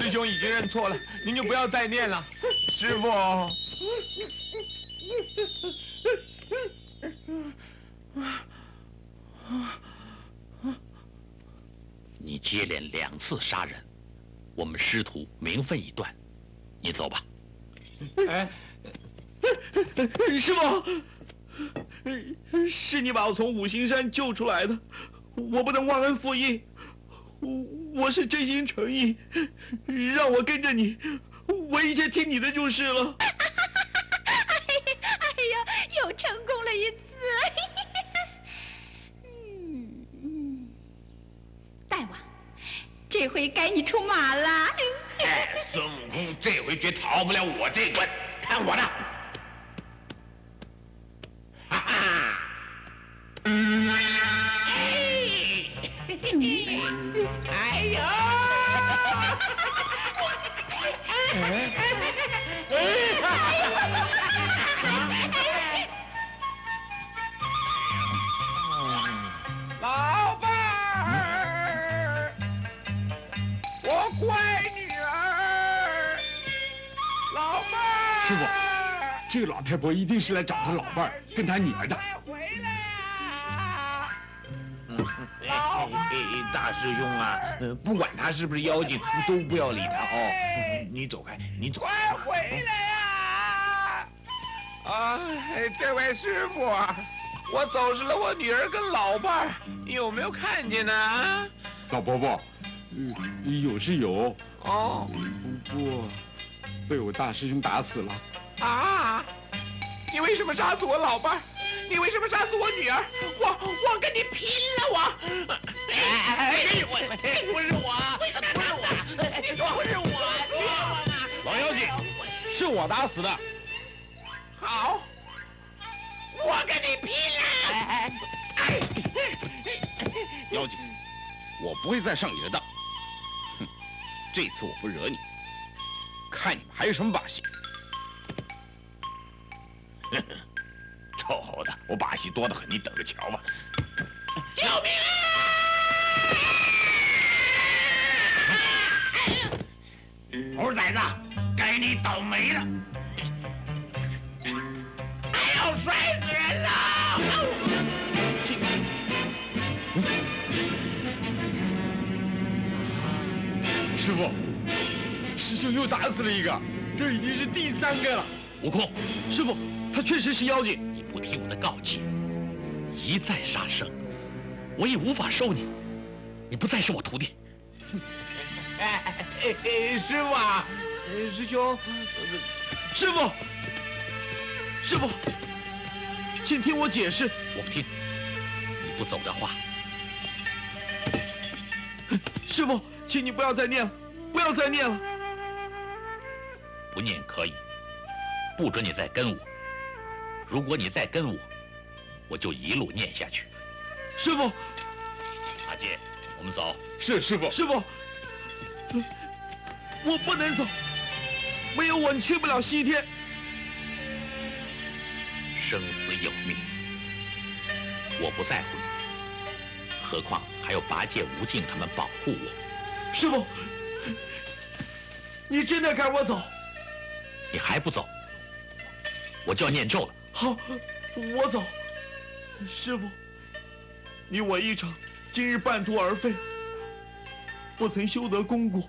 师兄已经认错了，您就不要再念了。师傅。你接连两次杀人，我们师徒名分已断，你走吧。哎，师傅，是你把我从五行山救出来的，我不能忘恩负义，我我是真心诚意，让我跟着你，我一切听你的就是了。哎呀，又成功了一次。嗯嗯，大王，这回该你出马了。哎，孙悟空这回绝逃不了我这关，看我的！哈哈！哎呀！老伴儿，我乖女儿，老伴儿。师傅，这个老太婆一定是来找她老伴儿跟她女儿的。大师兄啊，呃不管他是不是妖精，都不要理他哦。你走开，你走开。快回来呀！啊，这位师傅啊，我走失了我女儿跟老伴儿，你有没有看见呢？老伯伯，嗯，有是有，哦，不过被我大师兄打死了。啊！你为什么杀死我老伴儿？你为什么杀死我女儿？我我跟你拼了！我，哎哎哎！我不是我，为什么不是我？你说不是我，老妖精，是我打死的。好，我跟你拼了！妖精，我不会再上你的当。哼，这次我不惹你，看你们还有什么把戏。臭猴子，我把戏多得很，你等着瞧吧！救命啊！猴崽子，该你倒霉了！哎呦，摔死人了！师傅，师兄又打死了一个，这已经是第三个了。悟空，师傅，他确实是妖精。你不听我的告诫，一再杀生，我也无法收你，你不再是我徒弟。哎哎哎，师傅啊，呃师兄，师傅，师傅，请听我解释。我不听，你不走的话，师傅，请你不要再念了，不要再念了。不念可以，不准你再跟我。如果你再跟我，我就一路念下去。师傅，阿杰，我们走。是师傅，师傅，我不能走，没有我你去不了西天。生死有命，我不在乎你，何况还有八戒、无尽他们保护我。师傅，你真的赶我走？你还不走，我就要念咒了。好，我走。师傅，你我一场，今日半途而废，不曾修得功果。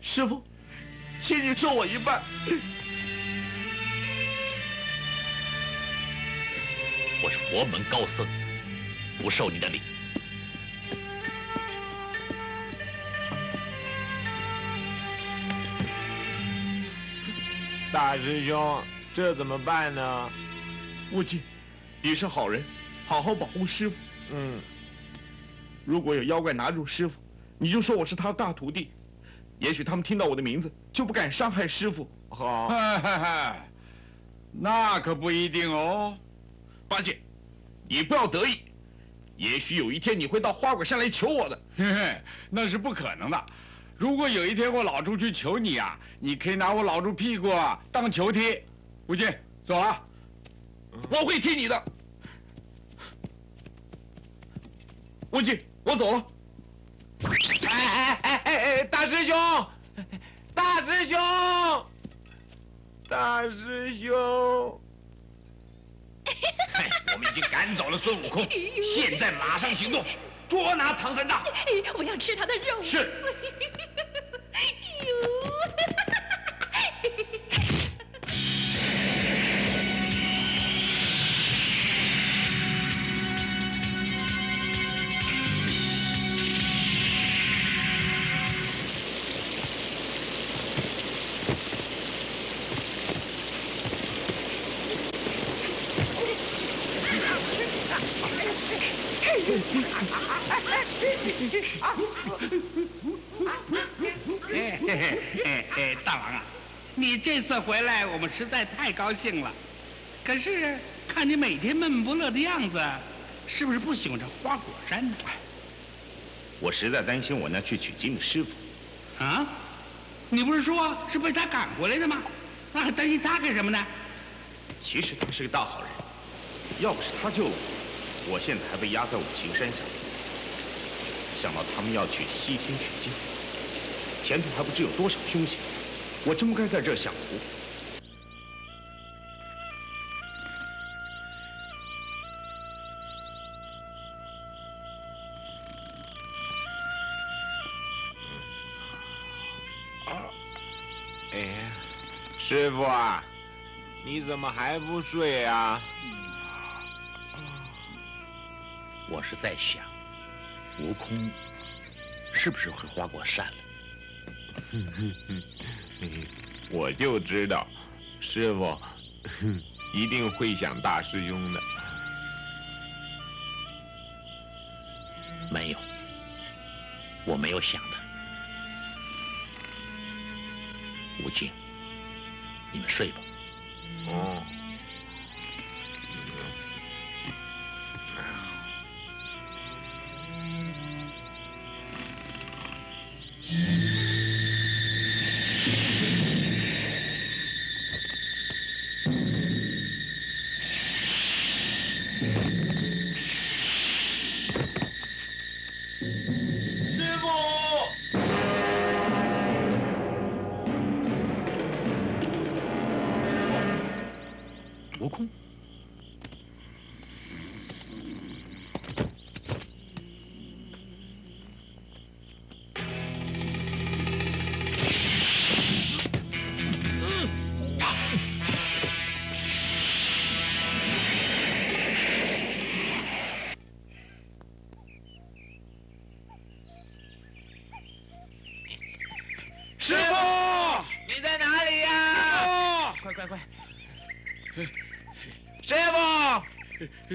师傅，请你收我一拜。我是佛门高僧，不受你的礼。大师兄，这怎么办呢？悟净，你是好人，好好保护师傅。嗯，如果有妖怪拿住师傅，你就说我是他大徒弟，也许他们听到我的名字就不敢伤害师傅。好，那可不一定哦。八戒，你不要得意，也许有一天你会到花果山来求我的。嘿嘿，那是不可能的。如果有一天我老猪去求你啊，你可以拿我老猪屁股啊当球踢。悟净，走啊。我会听你的。悟净，我走了。哎哎哎哎哎，大师兄，大师兄，大师兄。我们已经赶走了孙悟空，现在马上行动，捉拿唐三藏。我要吃他的肉。是。你这次回来，我们实在太高兴了。可是看你每天闷闷不乐的样子，是不是不喜欢这花果山呢？我实在担心我那去取经的师傅。啊？你不是说是被他赶回来的吗？那还担心他干什么呢？其实他是个大好人，要不是他救了我，我现在还被压在五行山下。想到他们要去西天取经，前途还不知有多少凶险，我真不该在这儿享福。哎，师傅啊，你怎么还不睡啊？我是在想，悟空是不是会花果山了？我就知道，师傅 一定会想大师兄的。没有，我没有想的。吴静，你们睡吧。哦。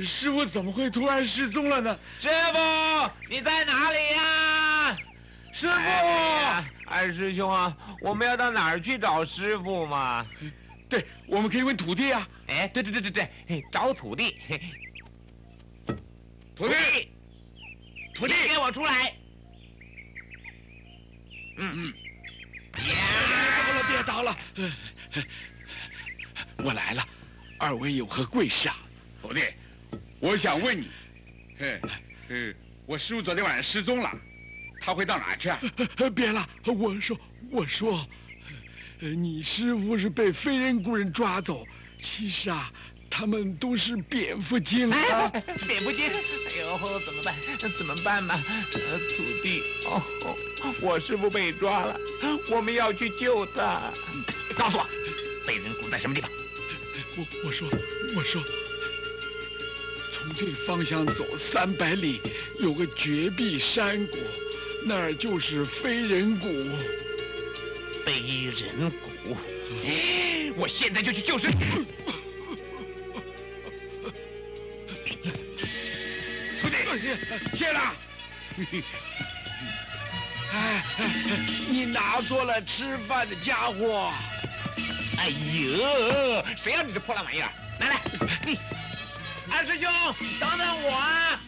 师傅怎么会突然失踪了呢？师傅，你在哪里呀？师傅，哎二师兄啊，我们要到哪儿去找师傅嘛？对，我们可以问土地啊。哎，对对对对对，找土地。土地，土地，给我出来！嗯嗯。别倒了，别倒了！我来了，二位有何贵事啊？徒弟，我想问你，嘿，呃，我师傅昨天晚上失踪了，他会到哪儿去啊？别了，我说，我说，呃你师傅是被非人故人抓走，其实啊，他们都是蝙蝠精啊。蝙蝠精，哎呦，怎么办？怎么办嘛？呃，土地，哦，哦我师傅被抓了，我们要去救他。告诉我，被人谷在什么地方？我我说我说，从这方向走三百里，有个绝壁山谷，那儿就是飞人谷。飞人谷，我现在就去救师。徒弟，谢了。哎，你拿错了吃饭的家伙。哎呦，谁要你这破烂玩意儿？拿来！大师兄，等等我啊。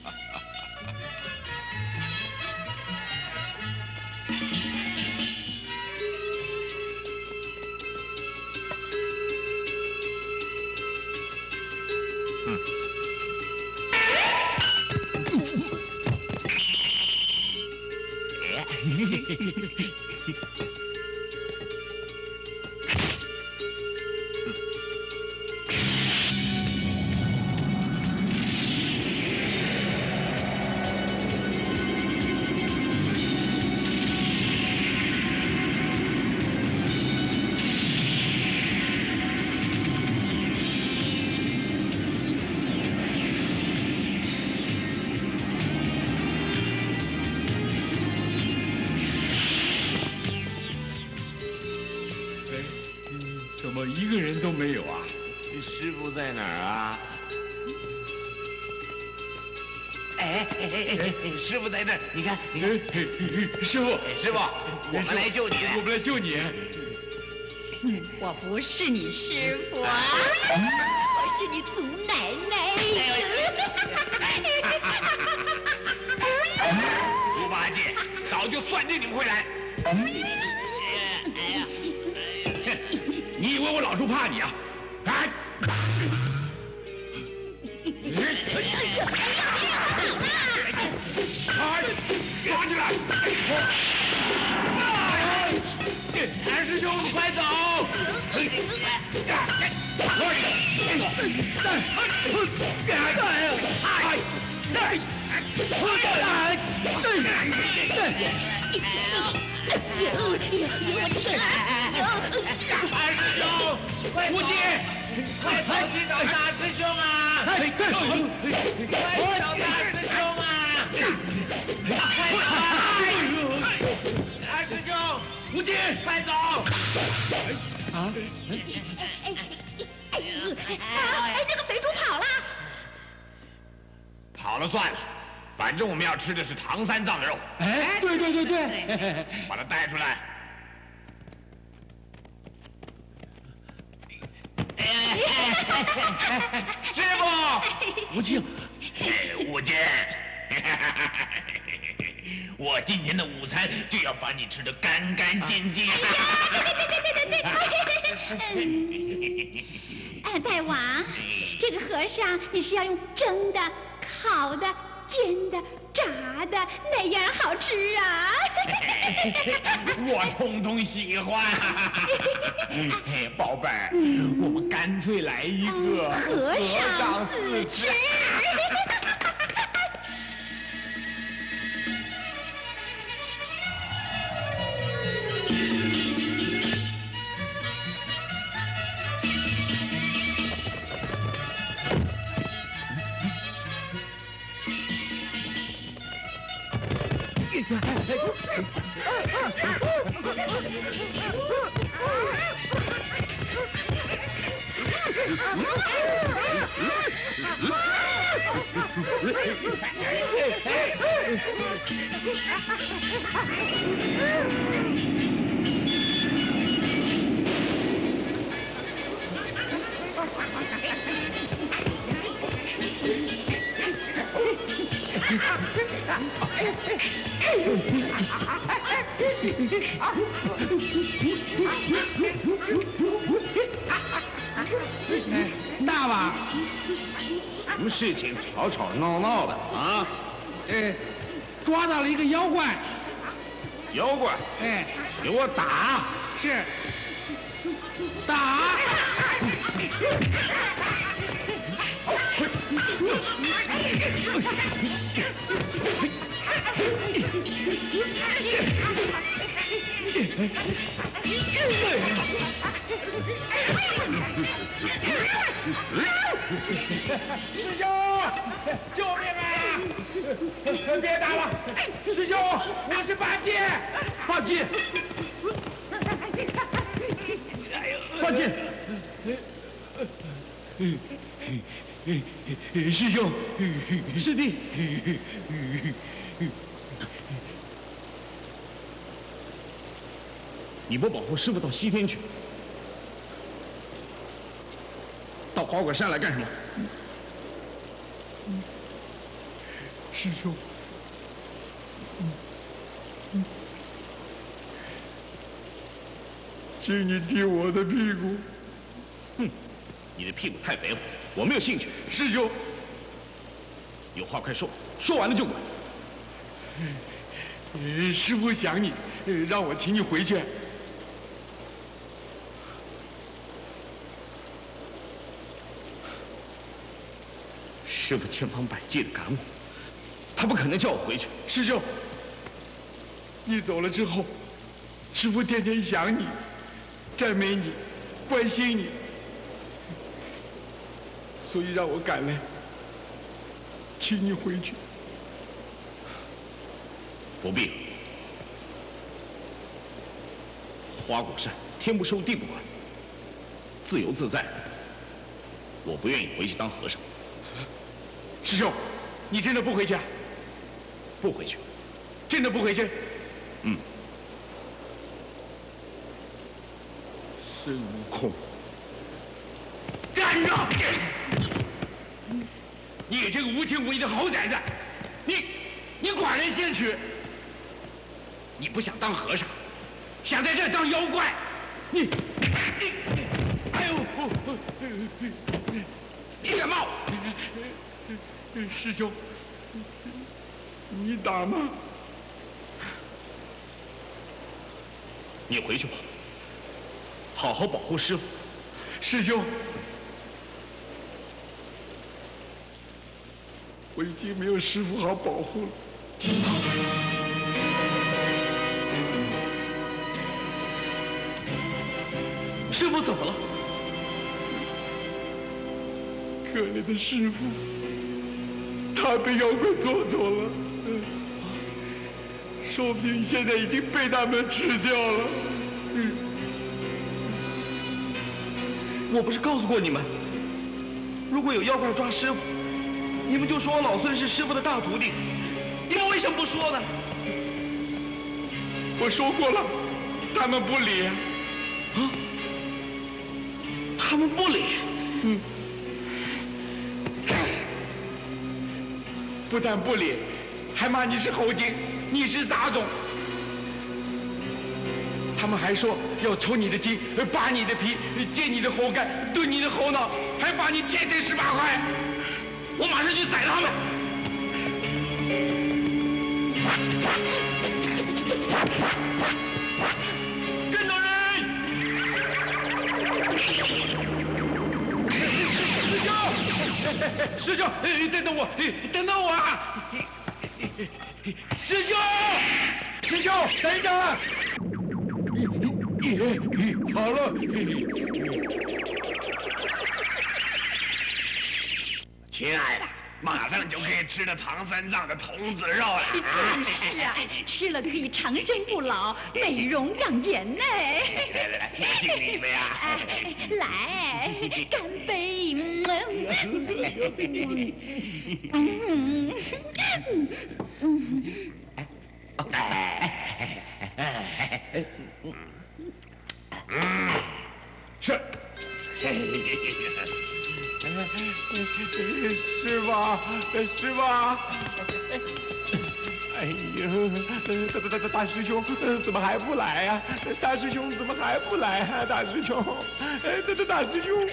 你看，你看，师傅，师傅，我们来救你，我们来救你。我不是你师傅啊，我是你祖奶奶。猪八戒早就算定你们会来。哎呀，你以为我老叔怕你啊？敢！二师兄，无忌，快跑去找大师兄啊！快找大师兄啊！快走啊！二师兄，无忌，快走！啊！哎哎，那个肥猪跑了！跑了算了，反正我们要吃的是唐三藏的肉。哎，对对对对，把他带出来。师傅，吴京，吴京，我今天的午餐就要把你吃的干干净净。对对对对对，哎，大王，这个和尚你是要用蒸的、烤的、煎的、炸的，哪样好吃啊？我通通喜欢。宝贝儿，我们干脆来一个和尚自吃。Ha ha ha! 大王，什么事情吵吵闹闹的啊？哎，抓到了一个妖怪。妖怪？哎，给我打！是。打！师兄，救命啊！别打了，师兄，我是八戒，八戒，八戒，师兄，师弟，你不保护师傅到西天去，到花果山来干什么？师兄，请你踢我的屁股。哼，你的屁股太肥了，我没有兴趣。师兄，有话快说，说完了就滚。师傅想你，让我请你回去。师傅千方百计的赶我，他不可能叫我回去。师兄，你走了之后，师傅天天想你，赞美你，关心你，所以让我赶来，请你回去。不必了。花果山天不收地不管，自由自在。我不愿意回去当和尚，师兄，你真的不回去啊？不回去。真的不回去？嗯。孙悟空，站着！你这个无情无义的猴崽子，你你寡人先耻！你不想当和尚，想在这儿当妖怪？你你哎呦！你敢冒！师兄，你打吗？你回去吧，好好保护师傅。师兄，我已经没有师傅好保护了。师傅怎么了？可怜的师傅，他被妖怪捉走了。说不定现在已经被他们吃掉了。我不是告诉过你们，如果有妖怪抓师傅，你们就说我老孙是师傅的大徒弟。你们为什么不说呢？我说过了，他们不理。啊？他们不理？嗯。不但不理，还骂你是猴精。你是杂种，他们还说要抽你的筋，扒你的皮，揭你的喉干，炖你的猴脑，还把你切成十八块。我马上去宰他们！跟着人！师兄，师兄，等等我，等等我！师兄，师兄，等等！好了，亲爱的，马上就可以吃到唐三藏的童子肉了。是啊，吃了可以长生不老、美容养颜呢。来来来，我敬你一杯啊！来，干杯！嗯，是。师傅，师傅，哎呦，大大大大师兄怎么还不来呀？大师兄怎么还不来啊？大师兄，哎，大大大师兄。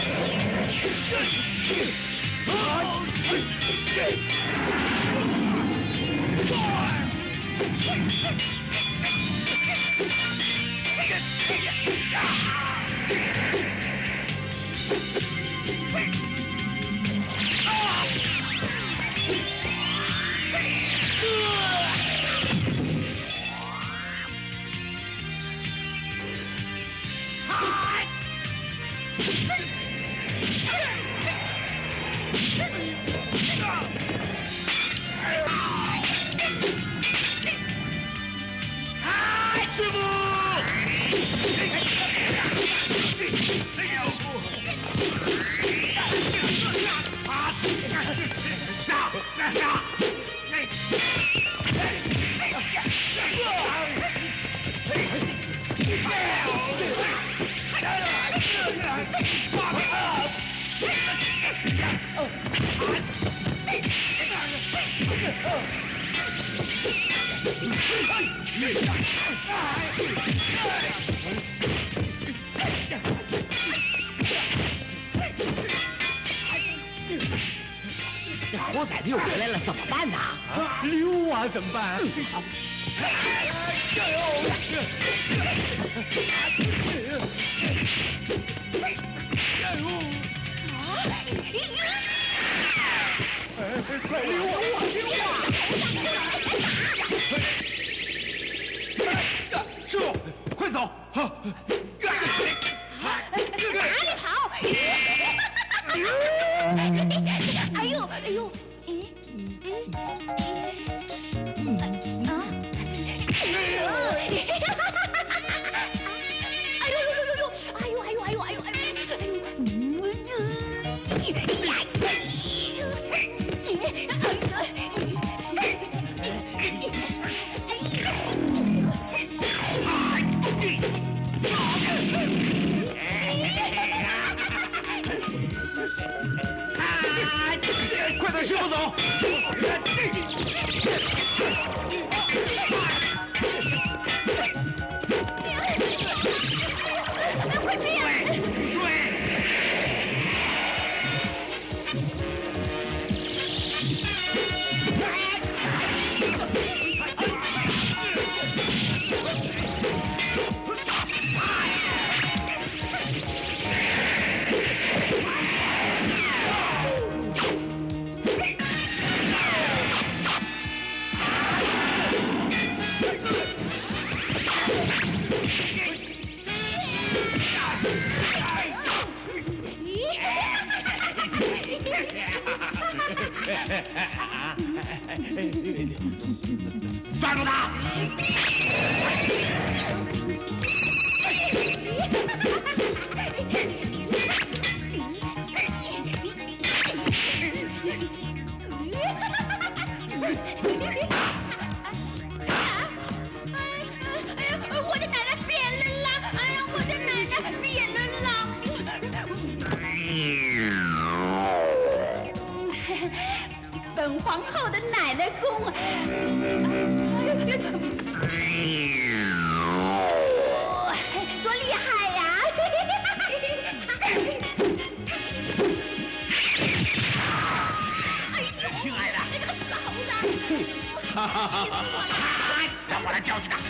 这抓住他！哎本皇后的奶奶宫多厉害呀！亲爱的，好啦！哈哈哈哈！让我来教训他。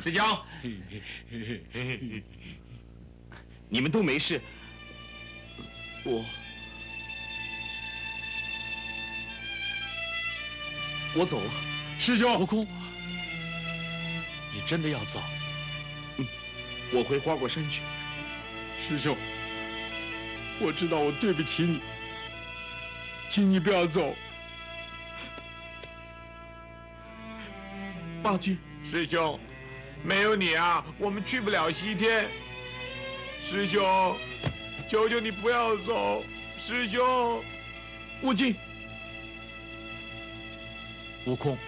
师兄，你们都没事，我我走了。师兄，悟空，你真的要走？嗯我回花果山去。师兄，我知道我对不起你，请你不要走。八戒，师兄，没有你啊，我们去不了西天。师兄，求求你不要走，师兄。悟净，悟空，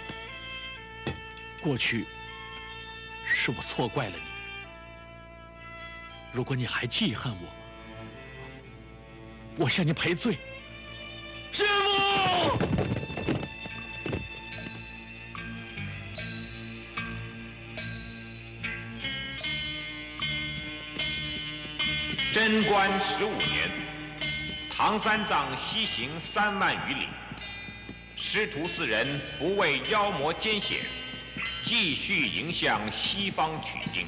过去是我错怪了你。如果你还记恨我，我向你赔罪。师傅，贞观十五年，唐三藏西行三万余里，师徒四人不畏妖魔艰险，继续迎向西方取经。